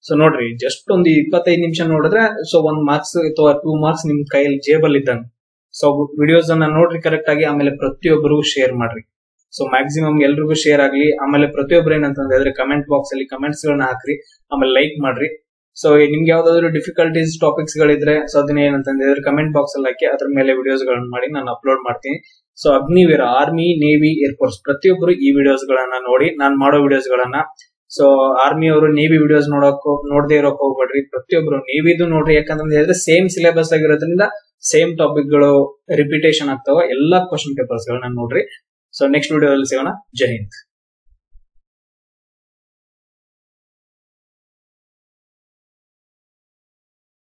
ಸೊ ನೋಡ್ರಿ ಜಸ್ಟ್ ಒಂದು ಇಪ್ಪತ್ತೈದು ನಿಮಿಷ ನೋಡಿದ್ರೆ ಸೊ ಒಂದ್ ಮಾರ್ಕ್ಸ್ ಅಥವಾ ಟೂ ಮಾರ್ಕ್ಸ್ ನಿಮ್ ಕೈಯಲ್ಲಿ ಜೇಬಲ್ ಇದ್ದಂಗೆ ಸೊ ವಿಡಿಯೋಸ್ ಅನ್ನ ನೋಡ್ರಿ ಕರೆಕ್ಟ್ ಆಗಿ, ಆಮೇಲೆ ಪ್ರತಿಯೊಬ್ಬರು ಶೇರ್ ಮಾಡ್ರಿ. ಸೊ ಮ್ಯಾಕ್ಸಿಮಮ್ ಎಲ್ರಿಗೂ ಶೇರ್ ಆಗ್ಲಿ, ಆಮೇಲೆ ಪ್ರತಿಯೊಬ್ಬರು ಏನಂತಂದ್ರೆ ಕಮೆಂಟ್ ಬಾಕ್ಸ್ ಅಲ್ಲಿ ಕಮೆಂಟ್ಸ್ ಗಳನ್ನ ಹಾಕ್ರಿ, ಆಮೇಲೆ ಲೈಕ್ ಮಾಡ್ರಿ. ಸೊ ನಿಮ್ಗೆ ಯಾವ್ದಾದ್ರು ಡಿಫಿಕಲ್ಟೀಸ್ ಟಾಪಿಕ್ಸ್ ಗಳಿದ್ರೆ ಸೊ ಅದನ್ನ ಏನಂತಂದ್ರೆ ಕಮೆಂಟ್ ಬಾಕ್ಸ್ ಅಲ್ಲಿ ಹಾಕಿ, ಅದ್ರ ಮೇಲೆ ವಿಡಿಯೋಸ್ ಗಳನ್ನ ಮಾಡಿ, ನಾನು ಅಪ್ಲೋಡ್ ಮಾಡ್ತೀನಿ. So Agniveer army navy air force ಪ್ರತಿಯೊಬ್ಬರು ಈ ವಿಡಿಯೋಸ್ ಗಳನ್ನ ನೋಡಿ, ನಾನು ಮಾಡೋ ವಿಡಿಯೋಸ್ ಗಳನ್ನ ಸೊ ಆರ್ಮಿ ಅವರು ನೇವಿ ವಿಡಿಯೋಸ್ ನೋಡಕ್, ನೋಡದೇ ಇರೋಕ್ ಹೋಗ್ಬೇಡ್ರಿ. ಪ್ರತಿಯೊಬ್ರು ನೇವಿದು ನೋಡ್ರಿ ಯಾಕಂದ್ರೆ ಹೇಳಿದ್ರೆ ಸೇಮ್ ಸಿಲೆಬಸ್ ಆಗಿರೋದ್ರಿಂದ ಸೇಮ್ ಟಾಪಿಕ್ಗಳು ರಿಪಿಟೇಷನ್ ಆಗ್ತಾವ. ಎಲ್ಲಾ ಕ್ವಶನ್ ಪೇಪರ್ಸ್ ಗಳನ್ನ ನೋಡ್ರಿ. ಸೊ ನೆಕ್ಸ್ಟ್ ವಿಡಿಯೋದಲ್ಲಿ ಸಿಗೋಣ. ಜೈ ಹಿಂದ್